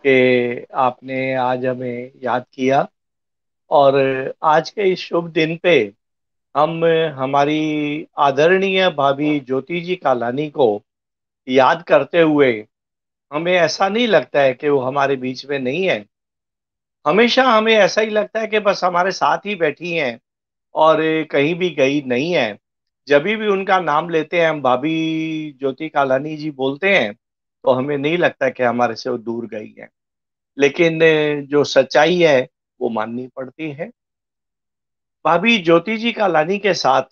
कि आपने आज हमें याद किया। और आज के इस शुभ दिन पे हम, हमारी आदरणीय भाभी ज्योति जी कालानी को याद करते हुए हमें ऐसा नहीं लगता है कि वो हमारे बीच में नहीं है। हमेशा हमें ऐसा ही लगता है कि बस हमारे साथ ही बैठी हैं। और कहीं भी गई नहीं है। जब भी उनका नाम लेते हैं, हम भाभी ज्योति कालानी जी बोलते हैं तो हमें नहीं लगता कि हमारे से वो दूर गई है। लेकिन जो सच्चाई है, वो माननी पड़ती है। भाभी ज्योति जी कालानी के साथ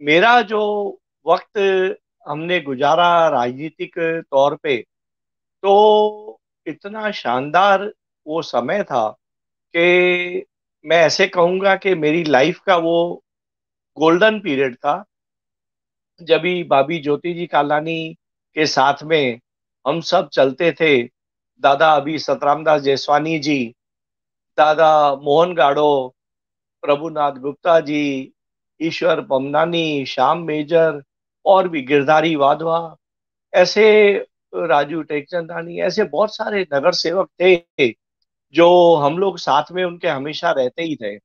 मेरा जो वक्त हमने गुजारा राजनीतिक तौर पे तो इतना शानदार वो समय था कि मैं ऐसे कहूँगा कि मेरी लाइफ का वो गोल्डन पीरियड था, जब भी भाभी ज्योति जी कालानी के साथ में हम सब चलते थे। दादा अभी सतराम दास जयसवानी जी, दादा मोहन गाड़ो, प्रभुनाथ गुप्ता जी, ईश्वर पमनानी, श्याम मेजर और भी गिरधारी वाधवा, ऐसे राजू टेकचंदानी, ऐसे बहुत सारे नगर सेवक थे। जो हम लोग साथ में उनके हमेशा रहते ही थे,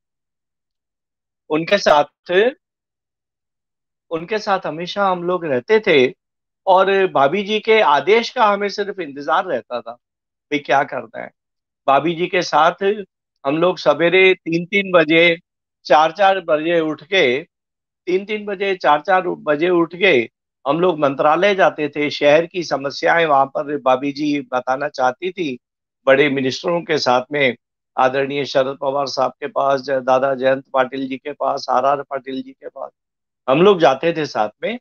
उनके साथ उनके साथ हमेशा हम लोग रहते थे और भाभी जी के आदेश का हमें सिर्फ़ इंतज़ार रहता था भाई क्या करना है। भाभी जी के साथ हम लोग सवेरे तीन तीन बजे चार चार बजे उठ के तीन तीन बजे चार चार बजे उठ के हम लोग मंत्रालय जाते थे। शहर की समस्याएँ वहाँ पर भाभी जी बताना चाहती थी बड़े मिनिस्टरों के साथ में आदरणीय शरद पवार साहब के पास दादा जयंत पाटिल जी के पास, आर आर पाटिल जी के पास, हम लोग जाते थे साथ में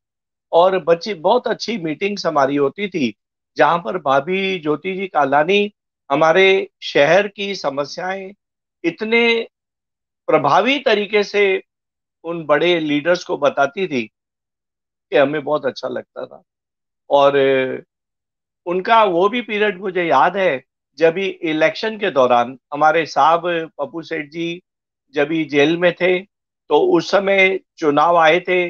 और बच्ची, बहुत अच्छी मीटिंग्स हमारी होती थी, जहाँ पर भाभी ज्योति जी कालानी हमारे शहर की समस्याएँ इतने प्रभावी तरीके से उन बड़े लीडर्स को बताती थी कि हमें बहुत अच्छा लगता था। और उनका वो भी पीरियड मुझे याद है जब इलेक्शन के दौरान हमारे साहब पप्पू सेठ जी जब जेल में थे तो उस समय चुनाव आए थे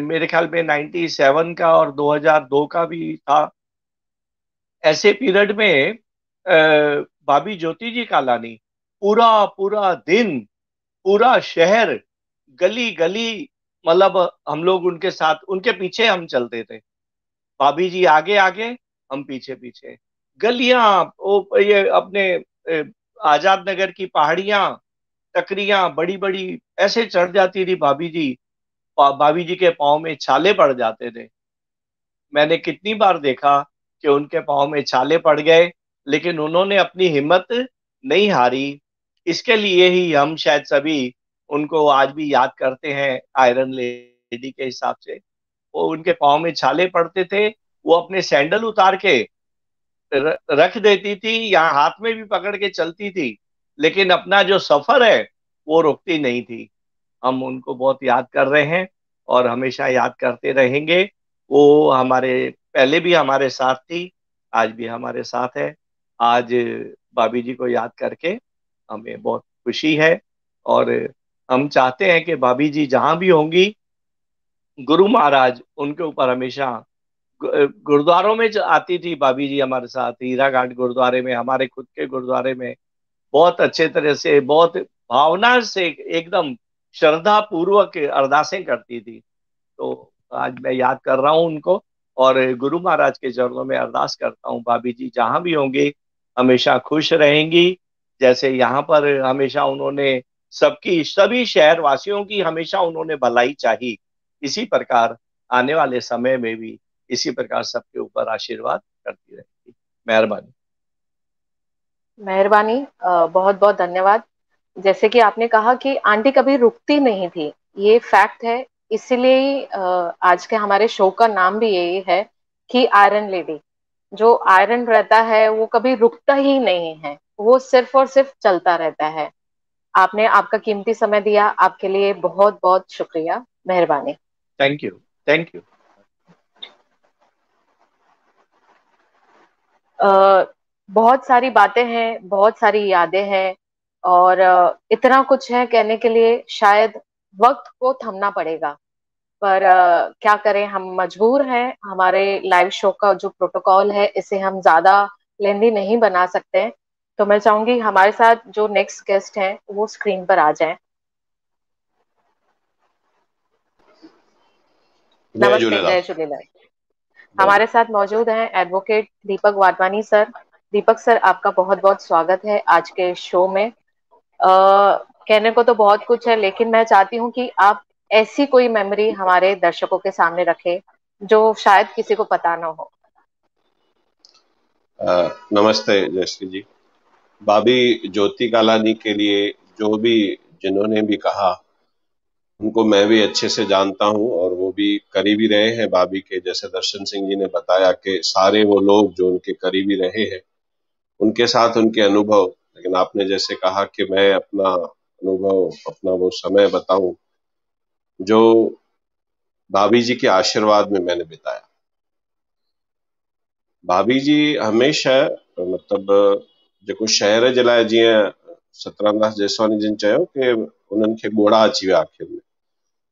मेरे ख्याल में 97 का और 2002 का भी था। ऐसे पीरियड में भाभी ज्योति जी कालानी पूरा पूरा दिन, पूरा शहर गली गली मतलब हम लोग उनके साथ, उनके पीछे हम चलते थे। भाभी जी आगे आगे, हम पीछे पीछे। गलियाँ ये अपने आज़ाद नगर की पहाड़ियाँ, टकरियाँ बड़ी बड़ी ऐसे चढ़ जाती थी भाभी जी। भाभी जी के पाँव में छाले पड़ जाते थे। मैंने कितनी बार देखा कि उनके पाँव में छाले पड़ गए, लेकिन उन्होंने अपनी हिम्मत नहीं हारी। इसके लिए ही हम शायद सभी उनको आज भी याद करते हैं, आयरन लेडी के हिसाब से। वो उनके पाँव में छाले पड़ते थे, वो अपने सैंडल उतार के रख देती थी, या हाथ में भी पकड़ के चलती थी, लेकिन अपना जो सफ़र है, वो रुकती नहीं थी। हम उनको बहुत याद कर रहे हैं और हमेशा याद करते रहेंगे। वो हमारे, पहले भी हमारे साथ थी, आज भी हमारे साथ है। आज भाभी जी को याद करके हमें बहुत खुशी है और हम चाहते हैं कि भाभी जी जहाँ भी होंगी, गुरु महाराज उनके ऊपर हमेशा गुरुद्वारों में आती थी भाभी जी हमारे साथ, हीरा घाट गुरुद्वारे में, हमारे खुद के गुरुद्वारे में, बहुत अच्छे तरह से, बहुत भावना से एकदम श्रद्धा पूर्वक अरदासें करती थी। तो आज मैं याद कर रहा हूँ उनको और गुरु महाराज के चरणों में अरदास करता हूँ। भाभी जी जहाँ भी होंगे, हमेशा खुश रहेंगी। जैसे यहाँ पर हमेशा उन्होंने सबकी, सभी शहरवासियों की हमेशा उन्होंने भलाई चाही। इसी प्रकार आने वाले समय में भी इसी प्रकार सबके ऊपर आशीर्वाद करती रहेगी। मेहरबानी। मेहरबानी। बहुत बहुत धन्यवाद। जैसे कि आपने कहा कि आंटी कभी रुकती नहीं थी ये फैक्ट है। इसीलिए आज के हमारे शो का नाम भी यही है कि आयरन लेडी। जो आयरन रहता है वो कभी रुकता ही नहीं है। वो सिर्फ़ और सिर्फ़ चलता रहता है। आपने आपका कीमती समय दिया। आपके लिए बहुत बहुत शुक्रिया। मेहरबानी। थैंक यू थैंक यू बहुत सारी बातें हैं बहुत सारी यादें हैं और इतना कुछ है कहने के लिए शायद वक्त को थमना पड़ेगा। पर क्या करें हम मजबूर हैं हमारे लाइव शो का जो प्रोटोकॉल है इसे हम ज़्यादा लेंदी नहीं बना सकते। तो मैं चाहूँगी हमारे साथ जो नेक्स्ट गेस्ट हैं वो स्क्रीन पर आ जाएँ। नमस्ते जय झूलेलाल। हमारे साथ मौजूद हैं advocate Deepak Wadhwani sir. Deepak sir आपका बहुत बहुत स्वागत है आज के शो में। आ, कहने को तो बहुत कुछ है लेकिन मैं चाहती हूँ कि आप ऐसी कोई मेमोरी हमारे दर्शकों के सामने रखें जो शायद किसी को पता ना हो। आ, नमस्ते जयश्री जी। भाभी ज्योति कालानी के लिए जो भी जिन्होंने भी कहा उनको मैं भी अच्छे से जानता हूँ और वो भी करीबी रहे हैं भाभी के, जैसे दर्शन सिंह जी ने बताया कि सारे वो लोग जो उनके करीबी रहे हैं, उनके साथ उनके अनुभव। लेकिन आपने जैसे कहा कि मैं अपना अनुभव, अपना वो समय बताऊँ, जो भाभी जी के आशीर्वाद में मैंने बिताया। भाभी जी हमेशा, मतिलबु जेको शहर जे लाइ जीअं सतरामदास जयसवानी जिन चयो कि उन्हनि खे ॻोड़ा अची विया आख़िरि में।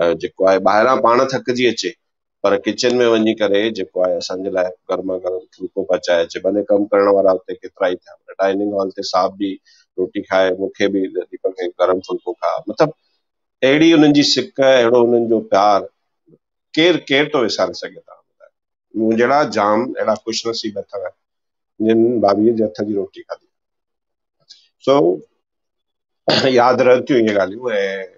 जेको आहे, ॿाहिरां पाण थकिजी अचे, पर किचन में वञी करे जेको आहे, असांजे लाइ गरमा गरम फुल्को पचाए अचे, भले कमु करण वारा हुते केतिरा ई थिया डाइनिंग हॉल ते साहिब बि रोटी खाए, मूंखे बि दीपक खे गरम फुल्को खा। मतिलबु, अहिड़ी उन्हनि जी सिक, अहिड़ो उन्हनि जो प्यार, केरु केरु थो विसारे सघे तव्हां ॿुधायो मूं जहिड़ा जाम अहिड़ा ख़ुशि नसीब अथव, जिन भाभीअ जे हथ जी रोटी खाधी। सो यादि रहनि थियूं इहे ॻाल्हियूं, ऐं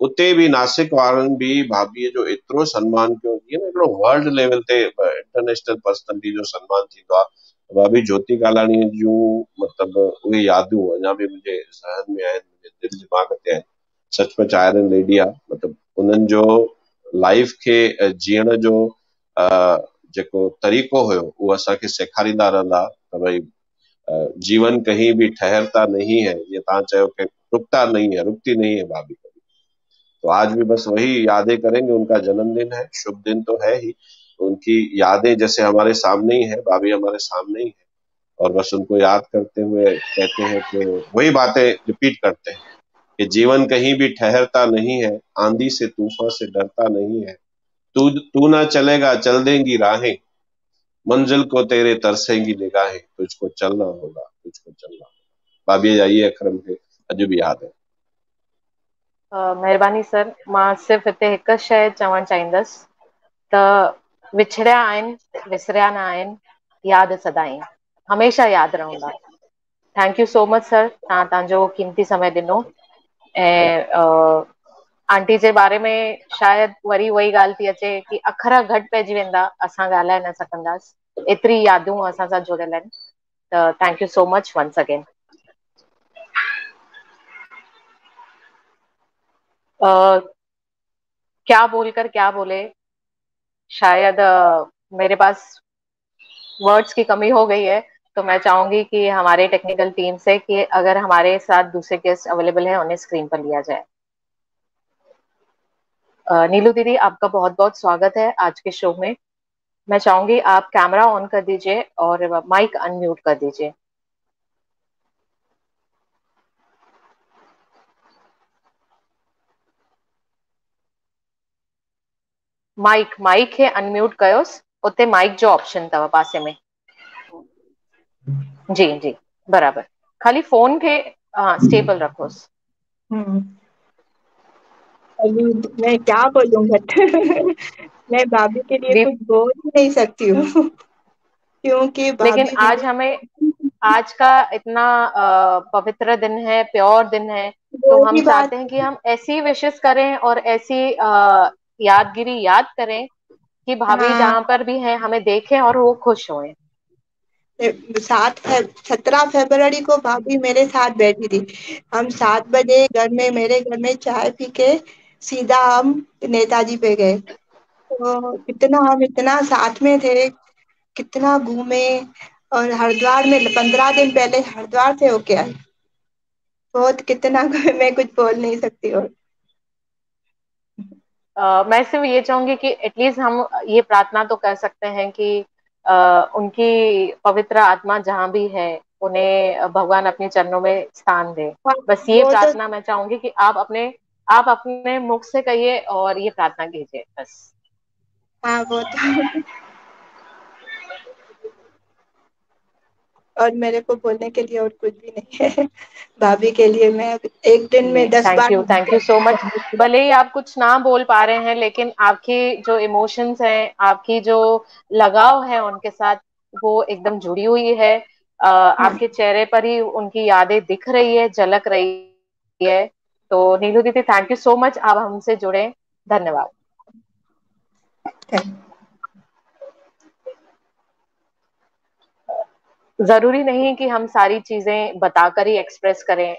उते बि नासिक वारनि बि भाभीअ जो एतिरो सम्मान कयो न हिकिड़ो वर्ल्ड लेवल ते इंटरनेशनल पर्सनैलिटी जो सम्मान थींदो आहे भाभी ज्योति कालाणीअ जूं, मतिलबु उहे यादियूं अञा बि मुंहिंजे ज़हन में आहिनि मुंहिंजे दिलि दिमाग़ ते आहिनि। सचमुच आयरन लेडी आहे मतिलबु उन्हनि जो लाइफ खे जीअण जो जेको तरीक़ो हुयो, उहो असांखे सेखारींदा रहंदा त भई जीवन कहीं भी ठहरता नहीं है ये तव्हां चयो कि रुकता नहीं है, रुकती नहीं है भाभी। तो आज भी बस वही यादें करेंगे, उनका जन्मदिन है, शुभ दिन तो है ही। उनकी यादें जैसे हमारे सामने ही है, भाभी हमारे सामने ही है। और बस उनको याद करते हुए कहते हैं कि वही बातें रिपीट करते हैं कि जीवन कहीं भी ठहरता नहीं है, आंधी से तूफ़ान से डरता नहीं है। तू तू ना चलेगा, चल देंगी राहें। मंजिल को तेरे तरसेंगी निगाहें। तुझको चलना होगा, तुझको चलना होगा। भाभी जाइए इहे के मूंखे अॼु बि यादि आहिनि महिरबानी सर. माँ सिर्फ़ु हिते हिकु शइ चवणु चाहींदसि, त विछड़िया विसरिया न आहिनि, यादि सदाईं हमेशह यादि रहंदा. Thank you so much sir तव्हां कीमती समय ऐं आंटी जे बारे में शायदि वरी ई ॻाल्हि थी अचे की अखर घटि पइजी वेंदा, असां ॻाल्हाए न सघंदासीं. एतिरी यादूं असां सां जुड़ियल त thank you so much once again क्या बोलकर क्या बोले? शायद uh, मेरे पास वर्ड्स की कमी हो गई है तो मैं चाहूँगी कि हमारे टेक्निकल टीम से कि अगर हमारे साथ दूसरे गेस्ट अवेलेबल है उन्हें स्क्रीन पर लिया जाए। नीलू दीदी आपका बहुत बहुत स्वागत है आज के शो में। मैं चाहूँगी आप कैमरा ऑन कर दीजिए और माइक अनम्यूट कर दीजिए। माइक माइक खे अनम्यूट कयोसि उते माइक जो ऑप्शन अथव पासे में। जी जी बराबर। खाली फ़ोन खे हाँ स्टेबल रखोस मैं क्या बोलूँ बट मैं भाभी के लिए कुछ बोल नहीं सकती हूँ। क्योंकि लेकिन आज हमें आज का इतना पवित्र दिन है प्योर दिन है तो हम चाहते हैं कि हम ऐसी विशेष करें और ऐसी यादगिरी याद करें कि भाभी हाँ। जहाँ पर भी हैं हमें देखें और वो खुश हों सात सत्रह फरवरी को भाभी मेरे साथ बैठी थी। हम सात बजे घर में मेरे घर में चाय पी के सीधा हम नेताजी पे गए। तो इतना हम इतना साथ में थे कितना घूमे और हरिद्वार में पंद्रह दिन पहले हरिद्वार से होके आए। बहुत कितना मैं कुछ बोल नहीं सकती और Uh, मैं सिर्फ़ ये चाहूँगी कि एटलीस्ट हम ये प्रार्थना तो कर सकते हैं कि uh, उनकी पवित्र आत्मा जहाँ भी है उन्हें भगवान अपने चरणों में स्थान दे बस ये तो प्रार्थना. मैं चाहूँगी कि आप अपने आप अपने मुख से कहिए और ये प्रार्थना कीजिए बस हाँ वो तो और मेरे को बोलने के लिए और कुछ भी नहीं है। भाभी के लिए मैं एक दिन में दस thank bar you thank you so much भले ही आप कुछ ना बोल पा रहे हैं लेकिन आपकी जो इमोशंस हैं आपकी जो लगाव है उनके साथ वो एकदम जुड़ी हुई है। आपके चेहरे पर ही उनकी यादें दिख रही है झलक रही है। तो नीलू दीदी थैंक यू सो मच आप हमसे जुड़े। धन्यवाद। ज़रूरी नहीं कि हम सारी चीज़ें बताकर ही एक्सप्रेस करें।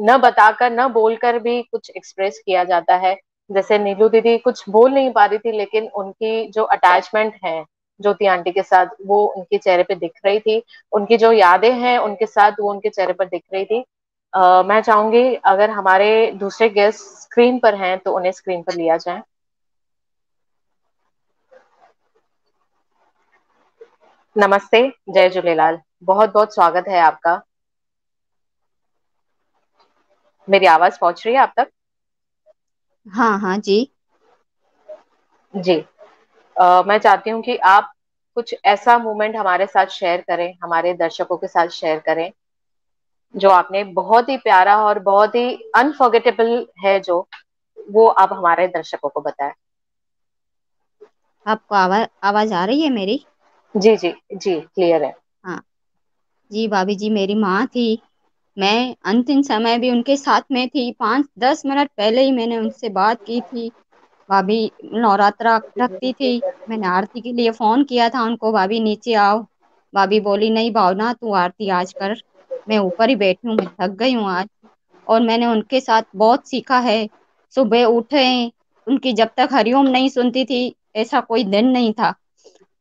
न बताकर न बोलकर भी कुछ एक्सप्रेस किया जाता है। जैसे नीलू दीदी कुछ बोल नहीं पा रही थी लेकिन उनकी जो अटैचमेंट है ज्योति आंटी के साथ वो उनके चेहरे पे दिख रही थी। उनकी जो यादें हैं उनके साथ वो उनके चेहरे पर दिख रही थी। आ, मैं चाहूँगी अगर हमारे दूसरे गेस्ट स्क्रीन पर हैं तो उन्हें स्क्रीन पर लिया जाए। नमस्ते जय झूलेलाल। बहुत बहुत स्वागत है आपका। मेरी आवाज़ पहुँच रही है आप तक? हाँ हाँ जी। जी। आ, मैं चाहती हूँ कि आप कुछ ऐसा मोमेंट हमारे साथ शेयर करें हमारे दर्शकों के साथ शेयर करें जो आपने बहुत ही प्यारा और बहुत ही अनफॉर्गेटेबल है जो वो आप हमारे दर्शकों को बताएँ। आपको आवाज़ आवाज़ आ रही है मेरी? जी जी जी क्लियर है। हाँ। जी, भाभी जी, मेरी माँ थी। मैं अंतिम समय भी उनके साथ में थी। पाँच, दस मिनट पहले ही मैंने उनसे बात की थी। भाभी नवरात्रा रखती थी। मैंने आरती के लिए फ़ोन किया था उनको, भाभी, नीचे आओ। भाभी बोली, नहीं भावना, तू आरती आज कर। मैं ऊपर ही बैठी हूँ, मैं थक गई हूँ आज। और मैंने उनके साथ बहुत सीखा है। सुबह उठे, उनकी जब तक हरिओम नहीं सुनती थी, ऐसा कोई दिन नहीं था।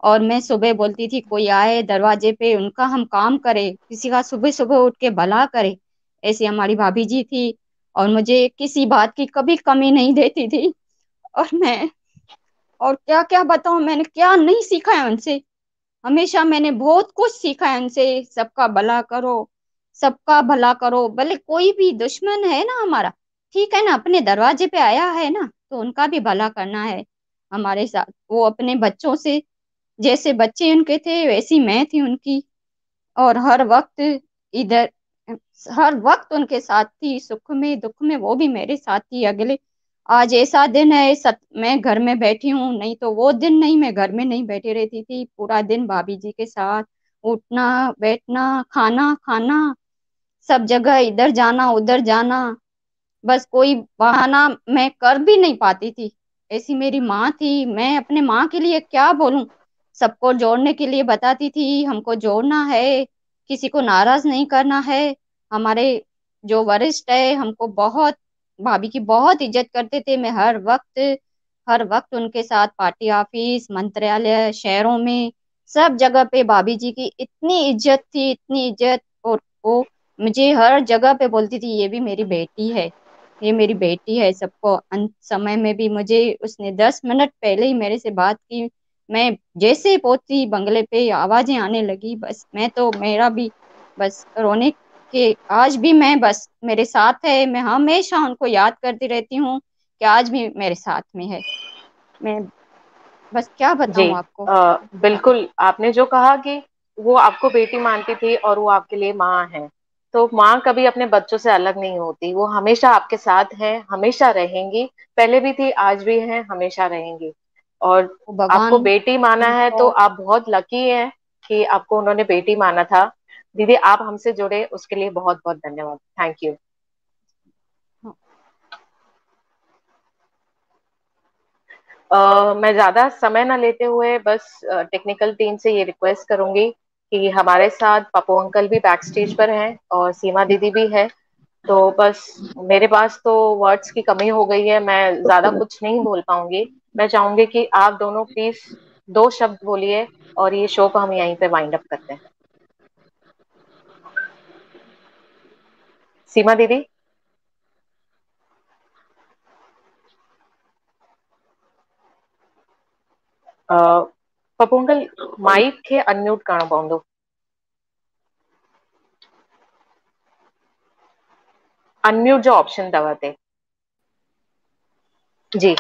और मैं सुबह बोलती थी, कोई आए दरवाजे पे, उनका हम काम करें। किसी का सुबह सुबह उठ के भला करे। ऐसी हमारी भाभी जी थी और मुझे किसी बात की कभी कमी नहीं देती थी। और मैं, और क्या क्या बताऊँ, मैंने क्या नहीं सीखा है उनसे। हमेशा मैंने बहुत कुछ सीखा है उनसे। सबका भला करो, सबका भला करो। भले कोई भी दुश्मन है ना हमारा, ठीक है ना, अपने दरवाजे पे आया है ना तो उनका भी भला करना है। हमारे साथ, वो अपने बच्चों से जैसे बच्चे उनके थे वैसी मैं थी उनकी। और हर वक्त इधर हर वक्त उनके साथ थी सुख में दुख में वो भी मेरे साथ थी। अगले आज ऐसा दिन है सत, मैं घर में बैठी हूँ नहीं तो वो दिन नहीं मैं घर में नहीं बैठी रहती थी। पूरा दिन भाभी जी के साथ उठना बैठना खाना खाना सब जगह इधर जाना उधर जाना। बस कोई बहाना मैं कर भी नहीं पाती थी। ऐसी मेरी माँ थी मैं अपने माँ के लिए क्या बोलूँ? सबको जोड़ने के लिए बताती थी, हमको जोड़ना है, किसी को नाराज़ नहीं करना है, हमारे जो वरिष्ठ है, हमको बहुत, भाभी की बहुत इज़्ज़त करते थे, मैं हर वक्त हर वक्त उनके साथ पार्टी ऑफ़िस, मंत्रालय, शहरों में, सब जगह पे भाभी जी की इतनी इज़्ज़त थी, इतनी इज़्ज़त, और वो मुझे हर जगह पे बोलती थी, ये भी मेरी बेटी है, ये मेरी बेटी है, सबको अंत, समय में भी मुझे, उसने दस मिनट पहले ही मेरे से बात की मैं जैसे पहुँची बंगले पे आवाज़ें आने लगी बस मैं तो मेरा भी बस रोने के आज भी मैं बस मेरे साथ है। मैं हमेशा उनको याद करती रहती हूँ कि आज भी मेरे साथ में है। मैं बस क्या बताऊँ आपको? आ, बिल्कुल आपने जो कहा कि वो आपको बेटी मानती थी और वो आपके लिए माँ है। तो माँ कभी अपने बच्चों से अलग नहीं होती। वो हमेशा आपके साथ है हमेशा रहेंगी। पहले भी थी आज भी है हमेशा रहेंगी। और आपको बेटी माना है तो आप बहुत लकी हैं कि आपको उन्होंने बेटी माना था। दीदी आप हमसे जुड़े उसके लिए बहुत बहुत धन्यवाद। थैंक यू Uh, मैं ज़्यादा समय ना लेते हुए बस टेक्निकल uh, टीम से ये रिक्वेस्ट करूँगी कि हमारे साथ पप्पू अंकल भी बैक स्टेज पर हैं और सीमा दीदी भी है। तो बस मेरे पास तो वर्ड्स की कमी हो गई है मैं ज़्यादा कुछ नहीं बोल पाऊँगी। मैं चाहूँगी कि आप दोनों प्लीज़ दो शब्द बोलिए और ये शो को हम यहीं पे वाइंड अप करते हैं। सीमा दीदी? ಪಪುಂಗಲ್ माइक के अनम्यूट करना पवंदो अनम्यूट जो ऑप्शन अथव जी।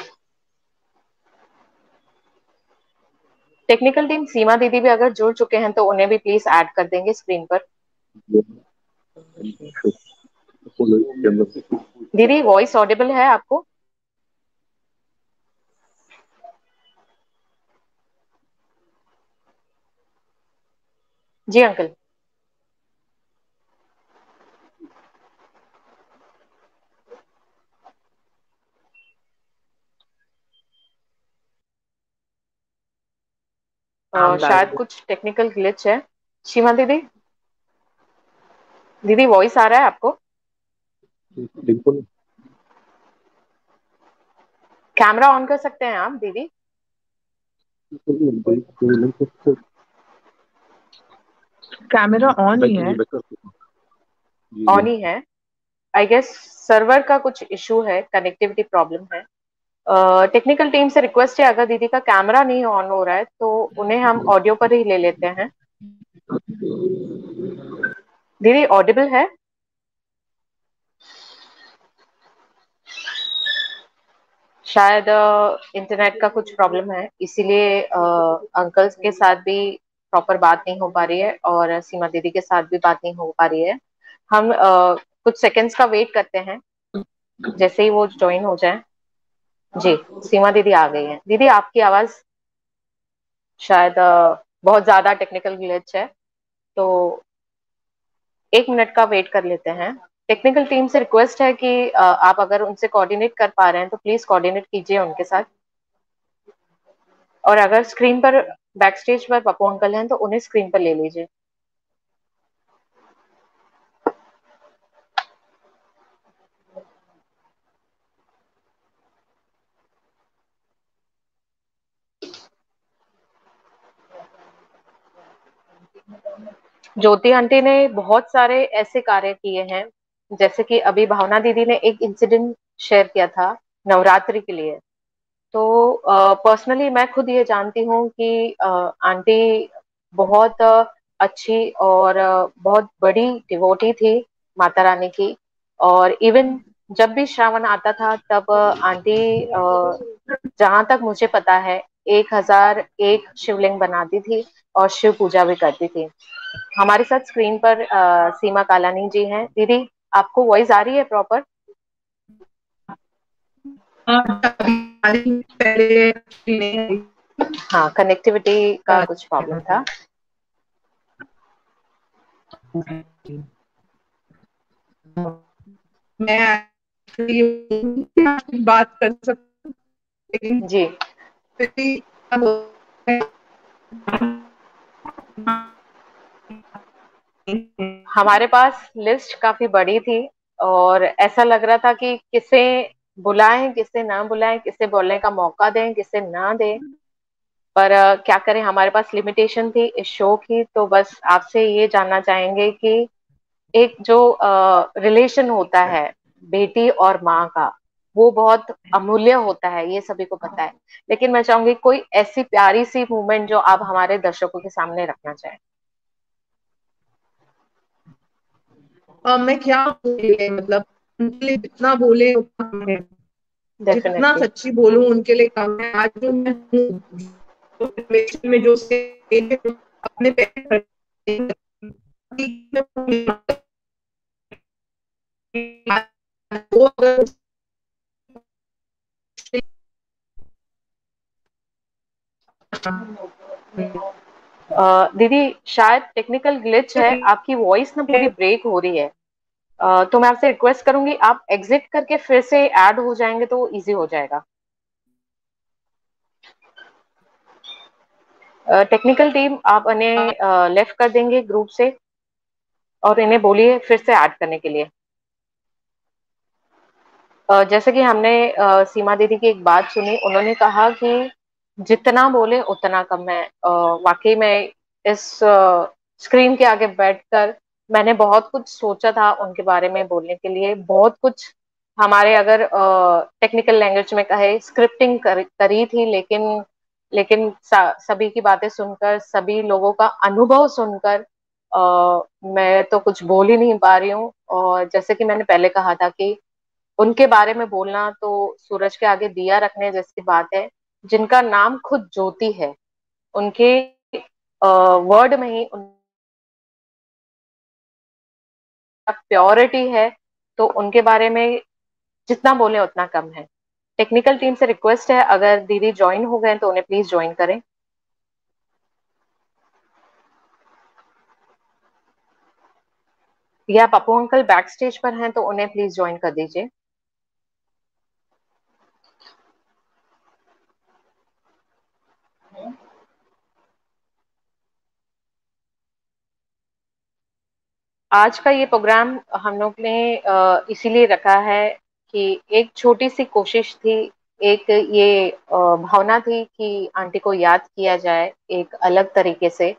टेक्निकल टीम सीमा दीदी भी अगर जुड़ चुके हैं तो उन्हें भी प्लीज़ ऐड कर देंगे स्क्रीन पर। दीदी वॉइस ऑडिबल है आपको? जी अंकल शायद कुछ टेक्निकल ग्लिच है। शिमा दीदी? दीदी वॉइस आ रहा है आपको? बिल्कुल। कैमरा ऑन कर सकते हैं आप दीदी? कैमरा ऑन ही है। ऑन ही है। आई गेस सर्वर का कुछ इशू है कनेक्टिविटी प्रॉब्लम है। टेक्निकल टीम से रिक्वेस्ट है अगर दीदी का कैमरा नहीं ऑन हो रहा है तो उन्हें हम ऑडियो पर ही ले लेते हैं। दीदी ऑडिबल है? शायद इंटरनेट का कुछ प्रॉब्लम है इसीलिए अंकल्स के साथ भी प्रॉपर बात नहीं हो पा रही है और सीमा दीदी के साथ भी बात नहीं हो पा रही है। हम uh, कुछ सेकंड्स का वेट करते हैं जैसे ही वो ज्वाइन हो जाए। जी, सीमा दीदी आ गई है। दीदी, आपकी आवाज़ शायद बहुत ज़्यादा टेक्निकल ग्लिच है तो एक मिनट का वेट कर लेते हैं। टेक्निकल टीम से रिक्वेस्ट है कि आप अगर उनसे कोऑर्डिनेट कर पा रहे हैं तो प्लीज़ कोऑर्डिनेट कीजिए उनके साथ। और अगर स्क्रीन पर बैक स्टेज पर पप्पू अंकल हैं तो उन्हें स्क्रीन पर ले लीजिए। ज्योति आंटी ने बहुत सारे ऐसे कार्य किए हैं, जैसे कि अभी भावना दीदी ने एक इंसिडेंट शेयर किया था नवरात्रि के लिए। तो पर्सनली मैं खुद ये जानती हूँ कि आंटी बहुत अच्छी और बहुत बड़ी डिवोटी थी माता रानी की और इवन जब भी श्रावण आता था तब आंटी जहाँ तक मुझे पता है, एक हज़ार एक शिवलिंग बनाती थी। और शिव पूजा भी करती थी। हमारे साथ स्क्रीन पर आ, सीमा कालानी जी हैं। दीदी आपको वॉइस आ रही है प्रॉपर हाँ कनेक्टिविटी का कुछ प्रॉब्लम था। मैं बात कर सकती जी। हमारे पास लिस्ट काफ़ी बड़ी थी और ऐसा लग रहा था कि किसे बुलाएँ किसे ना बुलाएँ किसे बोलने का मौका दें किसे ना दें। पर क्या करें हमारे पास लिमिटेशन थी इस शो की तो बस आपसे ये जानना चाहेंगे कि एक जो रिलेशन होता है। बेटी और माँ का वो बहुत अमूल्य होता है ये सभी को पता है। लेकिन मैं चाहूँगी कोई ऐसी प्यारी सी मूवमेंट जो आप हमारे दर्शकों के सामने रखना चाहें। uh, मैं क्या मतलब उनके लिए जितना बोले उतना है। जितना सच्ची बोलूँ उनके लिए कम है। आज जो मैं में जो अपने वो अगर दीदी शायद टेक्निकल ग्लिच है। आपकी वॉइस ना पूरी ब्रेक हो रही है। uh, तो मैं आपसे रिक्वेस्ट करूँगी आप एग्जिट करके फिर से ऐड हो जाएँगे तो इजी हो जाएगा। टेक्निकल uh, टीम आप इन्हें लेफ़्ट uh, कर देंगे ग्रुप से और इन्हें बोलिए फिर से ऐड करने के लिए। जैसे कि हमने सीमा दीदी की एक बात सुनी उन्होंने कहा कि जितना बोले उतना कम है वाकई में इस स्क्रीन के आगे बैठकर मैंने बहुत कुछ सोचा था उनके बारे में बोलने के लिए। बहुत कुछ हमारे अगर टेक्निकल लैंग्वेज में कहे स्क्रिप्टिंग कर, करी थी लेकिन लेकिन सभी की बातें सुनकर सभी लोगों का अनुभव सुनकर आ, मैं तो कुछ बोल ही नहीं पा रही हूँ। और जैसे कि मैंने पहले कहा था कि उनके बारे में बोलना तो सूरज के आगे दिया रखने जैसी बात है जिनका नाम खुद ज्योति है, उनके वर्ड में ही उन प्योरिटी है तो उनके बारे में जितना बोले उतना कम है। टेक्निकल टीम से रिक्वेस्ट है, अगर दीदी ज्वाइन हो गए तो उन्हें प्लीज़ ज्वाइन करें। या पप्पू अंकल बैक स्टेज पर हैं तो उन्हें प्लीज़ ज्वाइन कर दीजिए। आज का ये प्रोग्राम हम लोग ने इसीलिए रखा है कि एक छोटी सी कोशिश थी, एक ये भावना थी कि आंटी को याद किया जाए एक अलग तरीके से।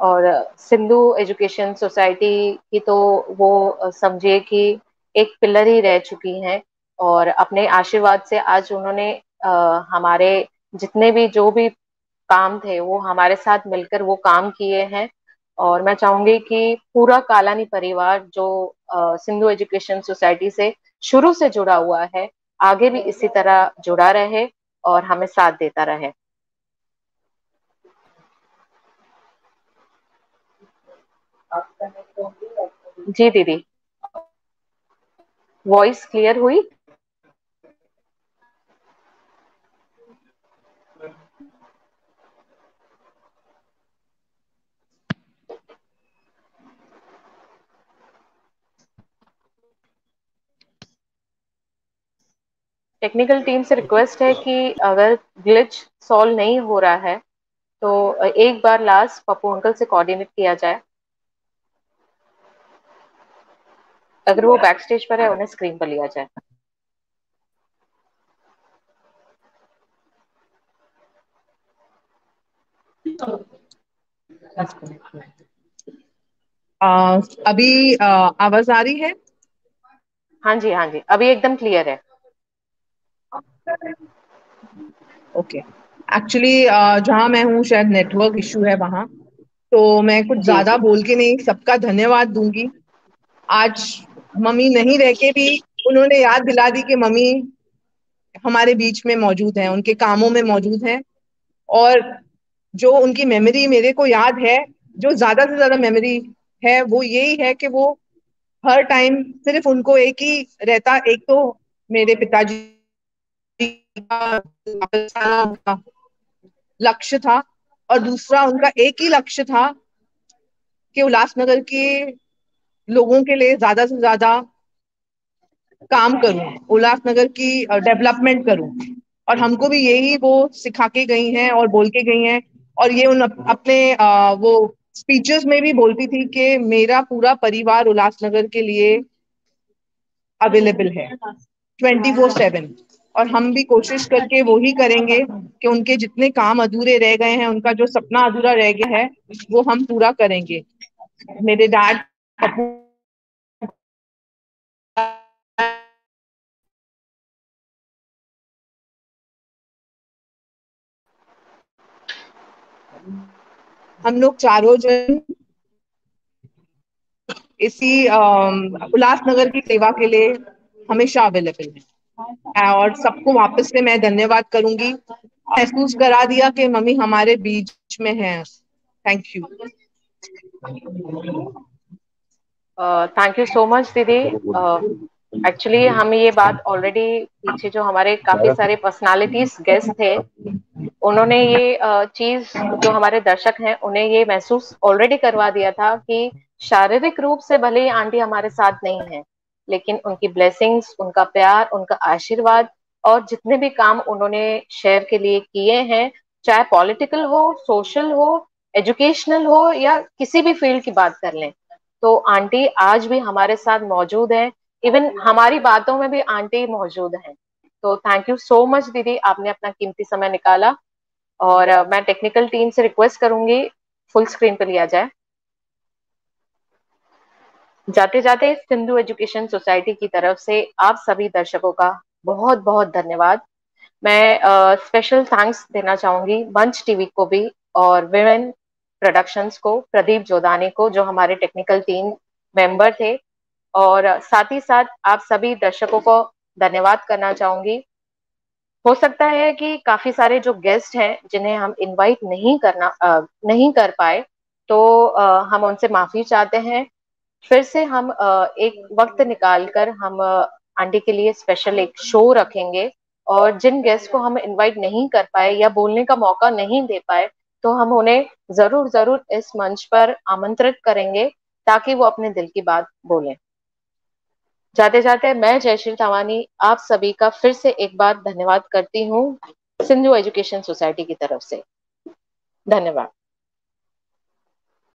और सिंधु एजुकेशन सोसाइटी की तो वो समझिए कि एक पिलर ही रह चुकी हैं और अपने आशीर्वाद से आज उन्होंने हमारे जितने भी जो भी काम थे वो हमारे साथ मिलकर वो काम किए हैं। और मैं चाहूँगी कि पूरा कालानी परिवार जो सिंधु एजुकेशन सोसाइटी से शुरू से जुड़ा हुआ है, आगे भी इसी तरह जुड़ा रहे और हमें साथ देता रहे। जी दीदी। वॉइस क्लियर हुई? टेक्निकल टीम से रिक्वेस्ट है कि अगर ग्लिच सॉल्व नहीं हो रहा है तो एक बार लास्ट पप्पू अंकल से कोऑर्डिनेट किया जाए। अगर वो बैक स्टेज पर है उन्हें स्क्रीन पर लिया जाए। आ, अभी आवाज़ आ रही है? हाँ जी हाँ जी अभी एकदम क्लियर है। ओके एक्चुअली जहाँ मैं हूँ शायद नेटवर्क इशू है वहाँ। तो मैं कुछ ज़्यादा बोल के नहीं सबका धन्यवाद दूँगी। आज मम्मी नहीं रह के भी उन्होंने याद दिला दी कि मम्मी हमारे बीच में मौजूद है उनके कामों में मौजूद है। और जो उनकी मेमोरी मेरे को याद है जो ज़्यादा से ज़्यादा मेमोरी है वो यही है कि वो हर टाइम सिर्फ़ उनको एक ही रहता एक तो मेरे पिताजी लक्ष्य था और दूसरा उनका एक ही लक्ष्य था कि उल्लासनगर के लोगों के लिए ज़्यादा से ज़्यादा काम करूँ उल्लासनगर की डेवलपमेंट करूँ। और हमको भी यही वो सिखा के गई हैं और बोल के गई हैं। और ये उन अपने आ, वो स्पीचेस में भी बोलती थी कि मेरा पूरा परिवार उल्लासनगर के लिए अवेलेबल है। ट्वेंटी फोर सेवन और हम भी कोशिश करके वो ही करेंगे कि उनके जितने काम अधूरे रह गए हैं, उनका जो सपना अधूरा रह गया है, वो हम पूरा करेंगे। मेरे डैड हम लोग चारों जन इसी उल्लासनगर की सेवा के लिए हमेशा अवेलेबल है। और सबको वापस से मैं धन्यवाद करूँगी। महसूस करा दिया कि मम्मी हमारे बीच में है। Thank you thank you so much दीदी एक्चुअली हम ये बात ऑलरेडी पीछे जो हमारे काफ़ी सारे पर्सनालिटीज गेस्ट थे उन्होंने ये uh, चीज़ जो हमारे दर्शक हैं उन्हें ये महसूस ऑलरेडी करवा दिया था कि शारीरिक रूप से भले ही आंटी हमारे साथ नहीं है लेकिन उनकी ब्लेसिंग्स उनका प्यार, उनका आशीर्वाद और जितने भी काम उन्होंने शहर के लिए किए हैं, चाहे पॉलिटिकल हो सोशल हो एजुकेशनल हो या किसी भी फ़ील्ड की बात कर लें तो आंटी आज भी हमारे साथ मौजूद है। इवन हमारी बातों में भी आंटी मौजूद हैं। तो थैंक यू सो मच दीदी, आपने अपना कीमती समय निकाला और मैं टेक्निकल टीम से रिक्वेस्ट करूँगी फुल स्क्रीन पर लिया जाए। जाते जाते सिंधु एजुकेशन सोसाइटी की तरफ़ से आप सभी दर्शकों का बहुत बहुत धन्यवाद। मैं स्पेशल uh, थैंक्स देना चाहूँगी मंच टीवी को भी और विमेन प्रोडक्शंस को प्रदीप जोदानी को जो हमारे टेक्निकल टीम मेंबर थे। और साथ ही साथ आप सभी दर्शकों को धन्यवाद करना चाहूँगी। हो सकता है कि काफ़ी सारे जो गेस्ट हैं जिन्हें हम इनवाइट नहीं करना आ, नहीं कर पाए तो आ, हम उनसे माफ़ी चाहते हैं। फिर से हम एक वक्त निकाल कर हम आंटी के लिए स्पेशल एक शो रखेंगे और जिन गेस्ट को हम इनवाइट नहीं कर पाए या बोलने का मौका नहीं दे पाए तो हम उन्हें ज़रूर ज़रूर इस मंच पर आमंत्रित करेंगे ताकि वो अपने दिल की बात बोलें। जाते जाते मैं जयश्री तवानी, आप सभी का फिर से एक बार धन्यवाद करती हूँ सिंधु एजुकेशन सोसाइटी की तरफ़ से। धन्यवाद।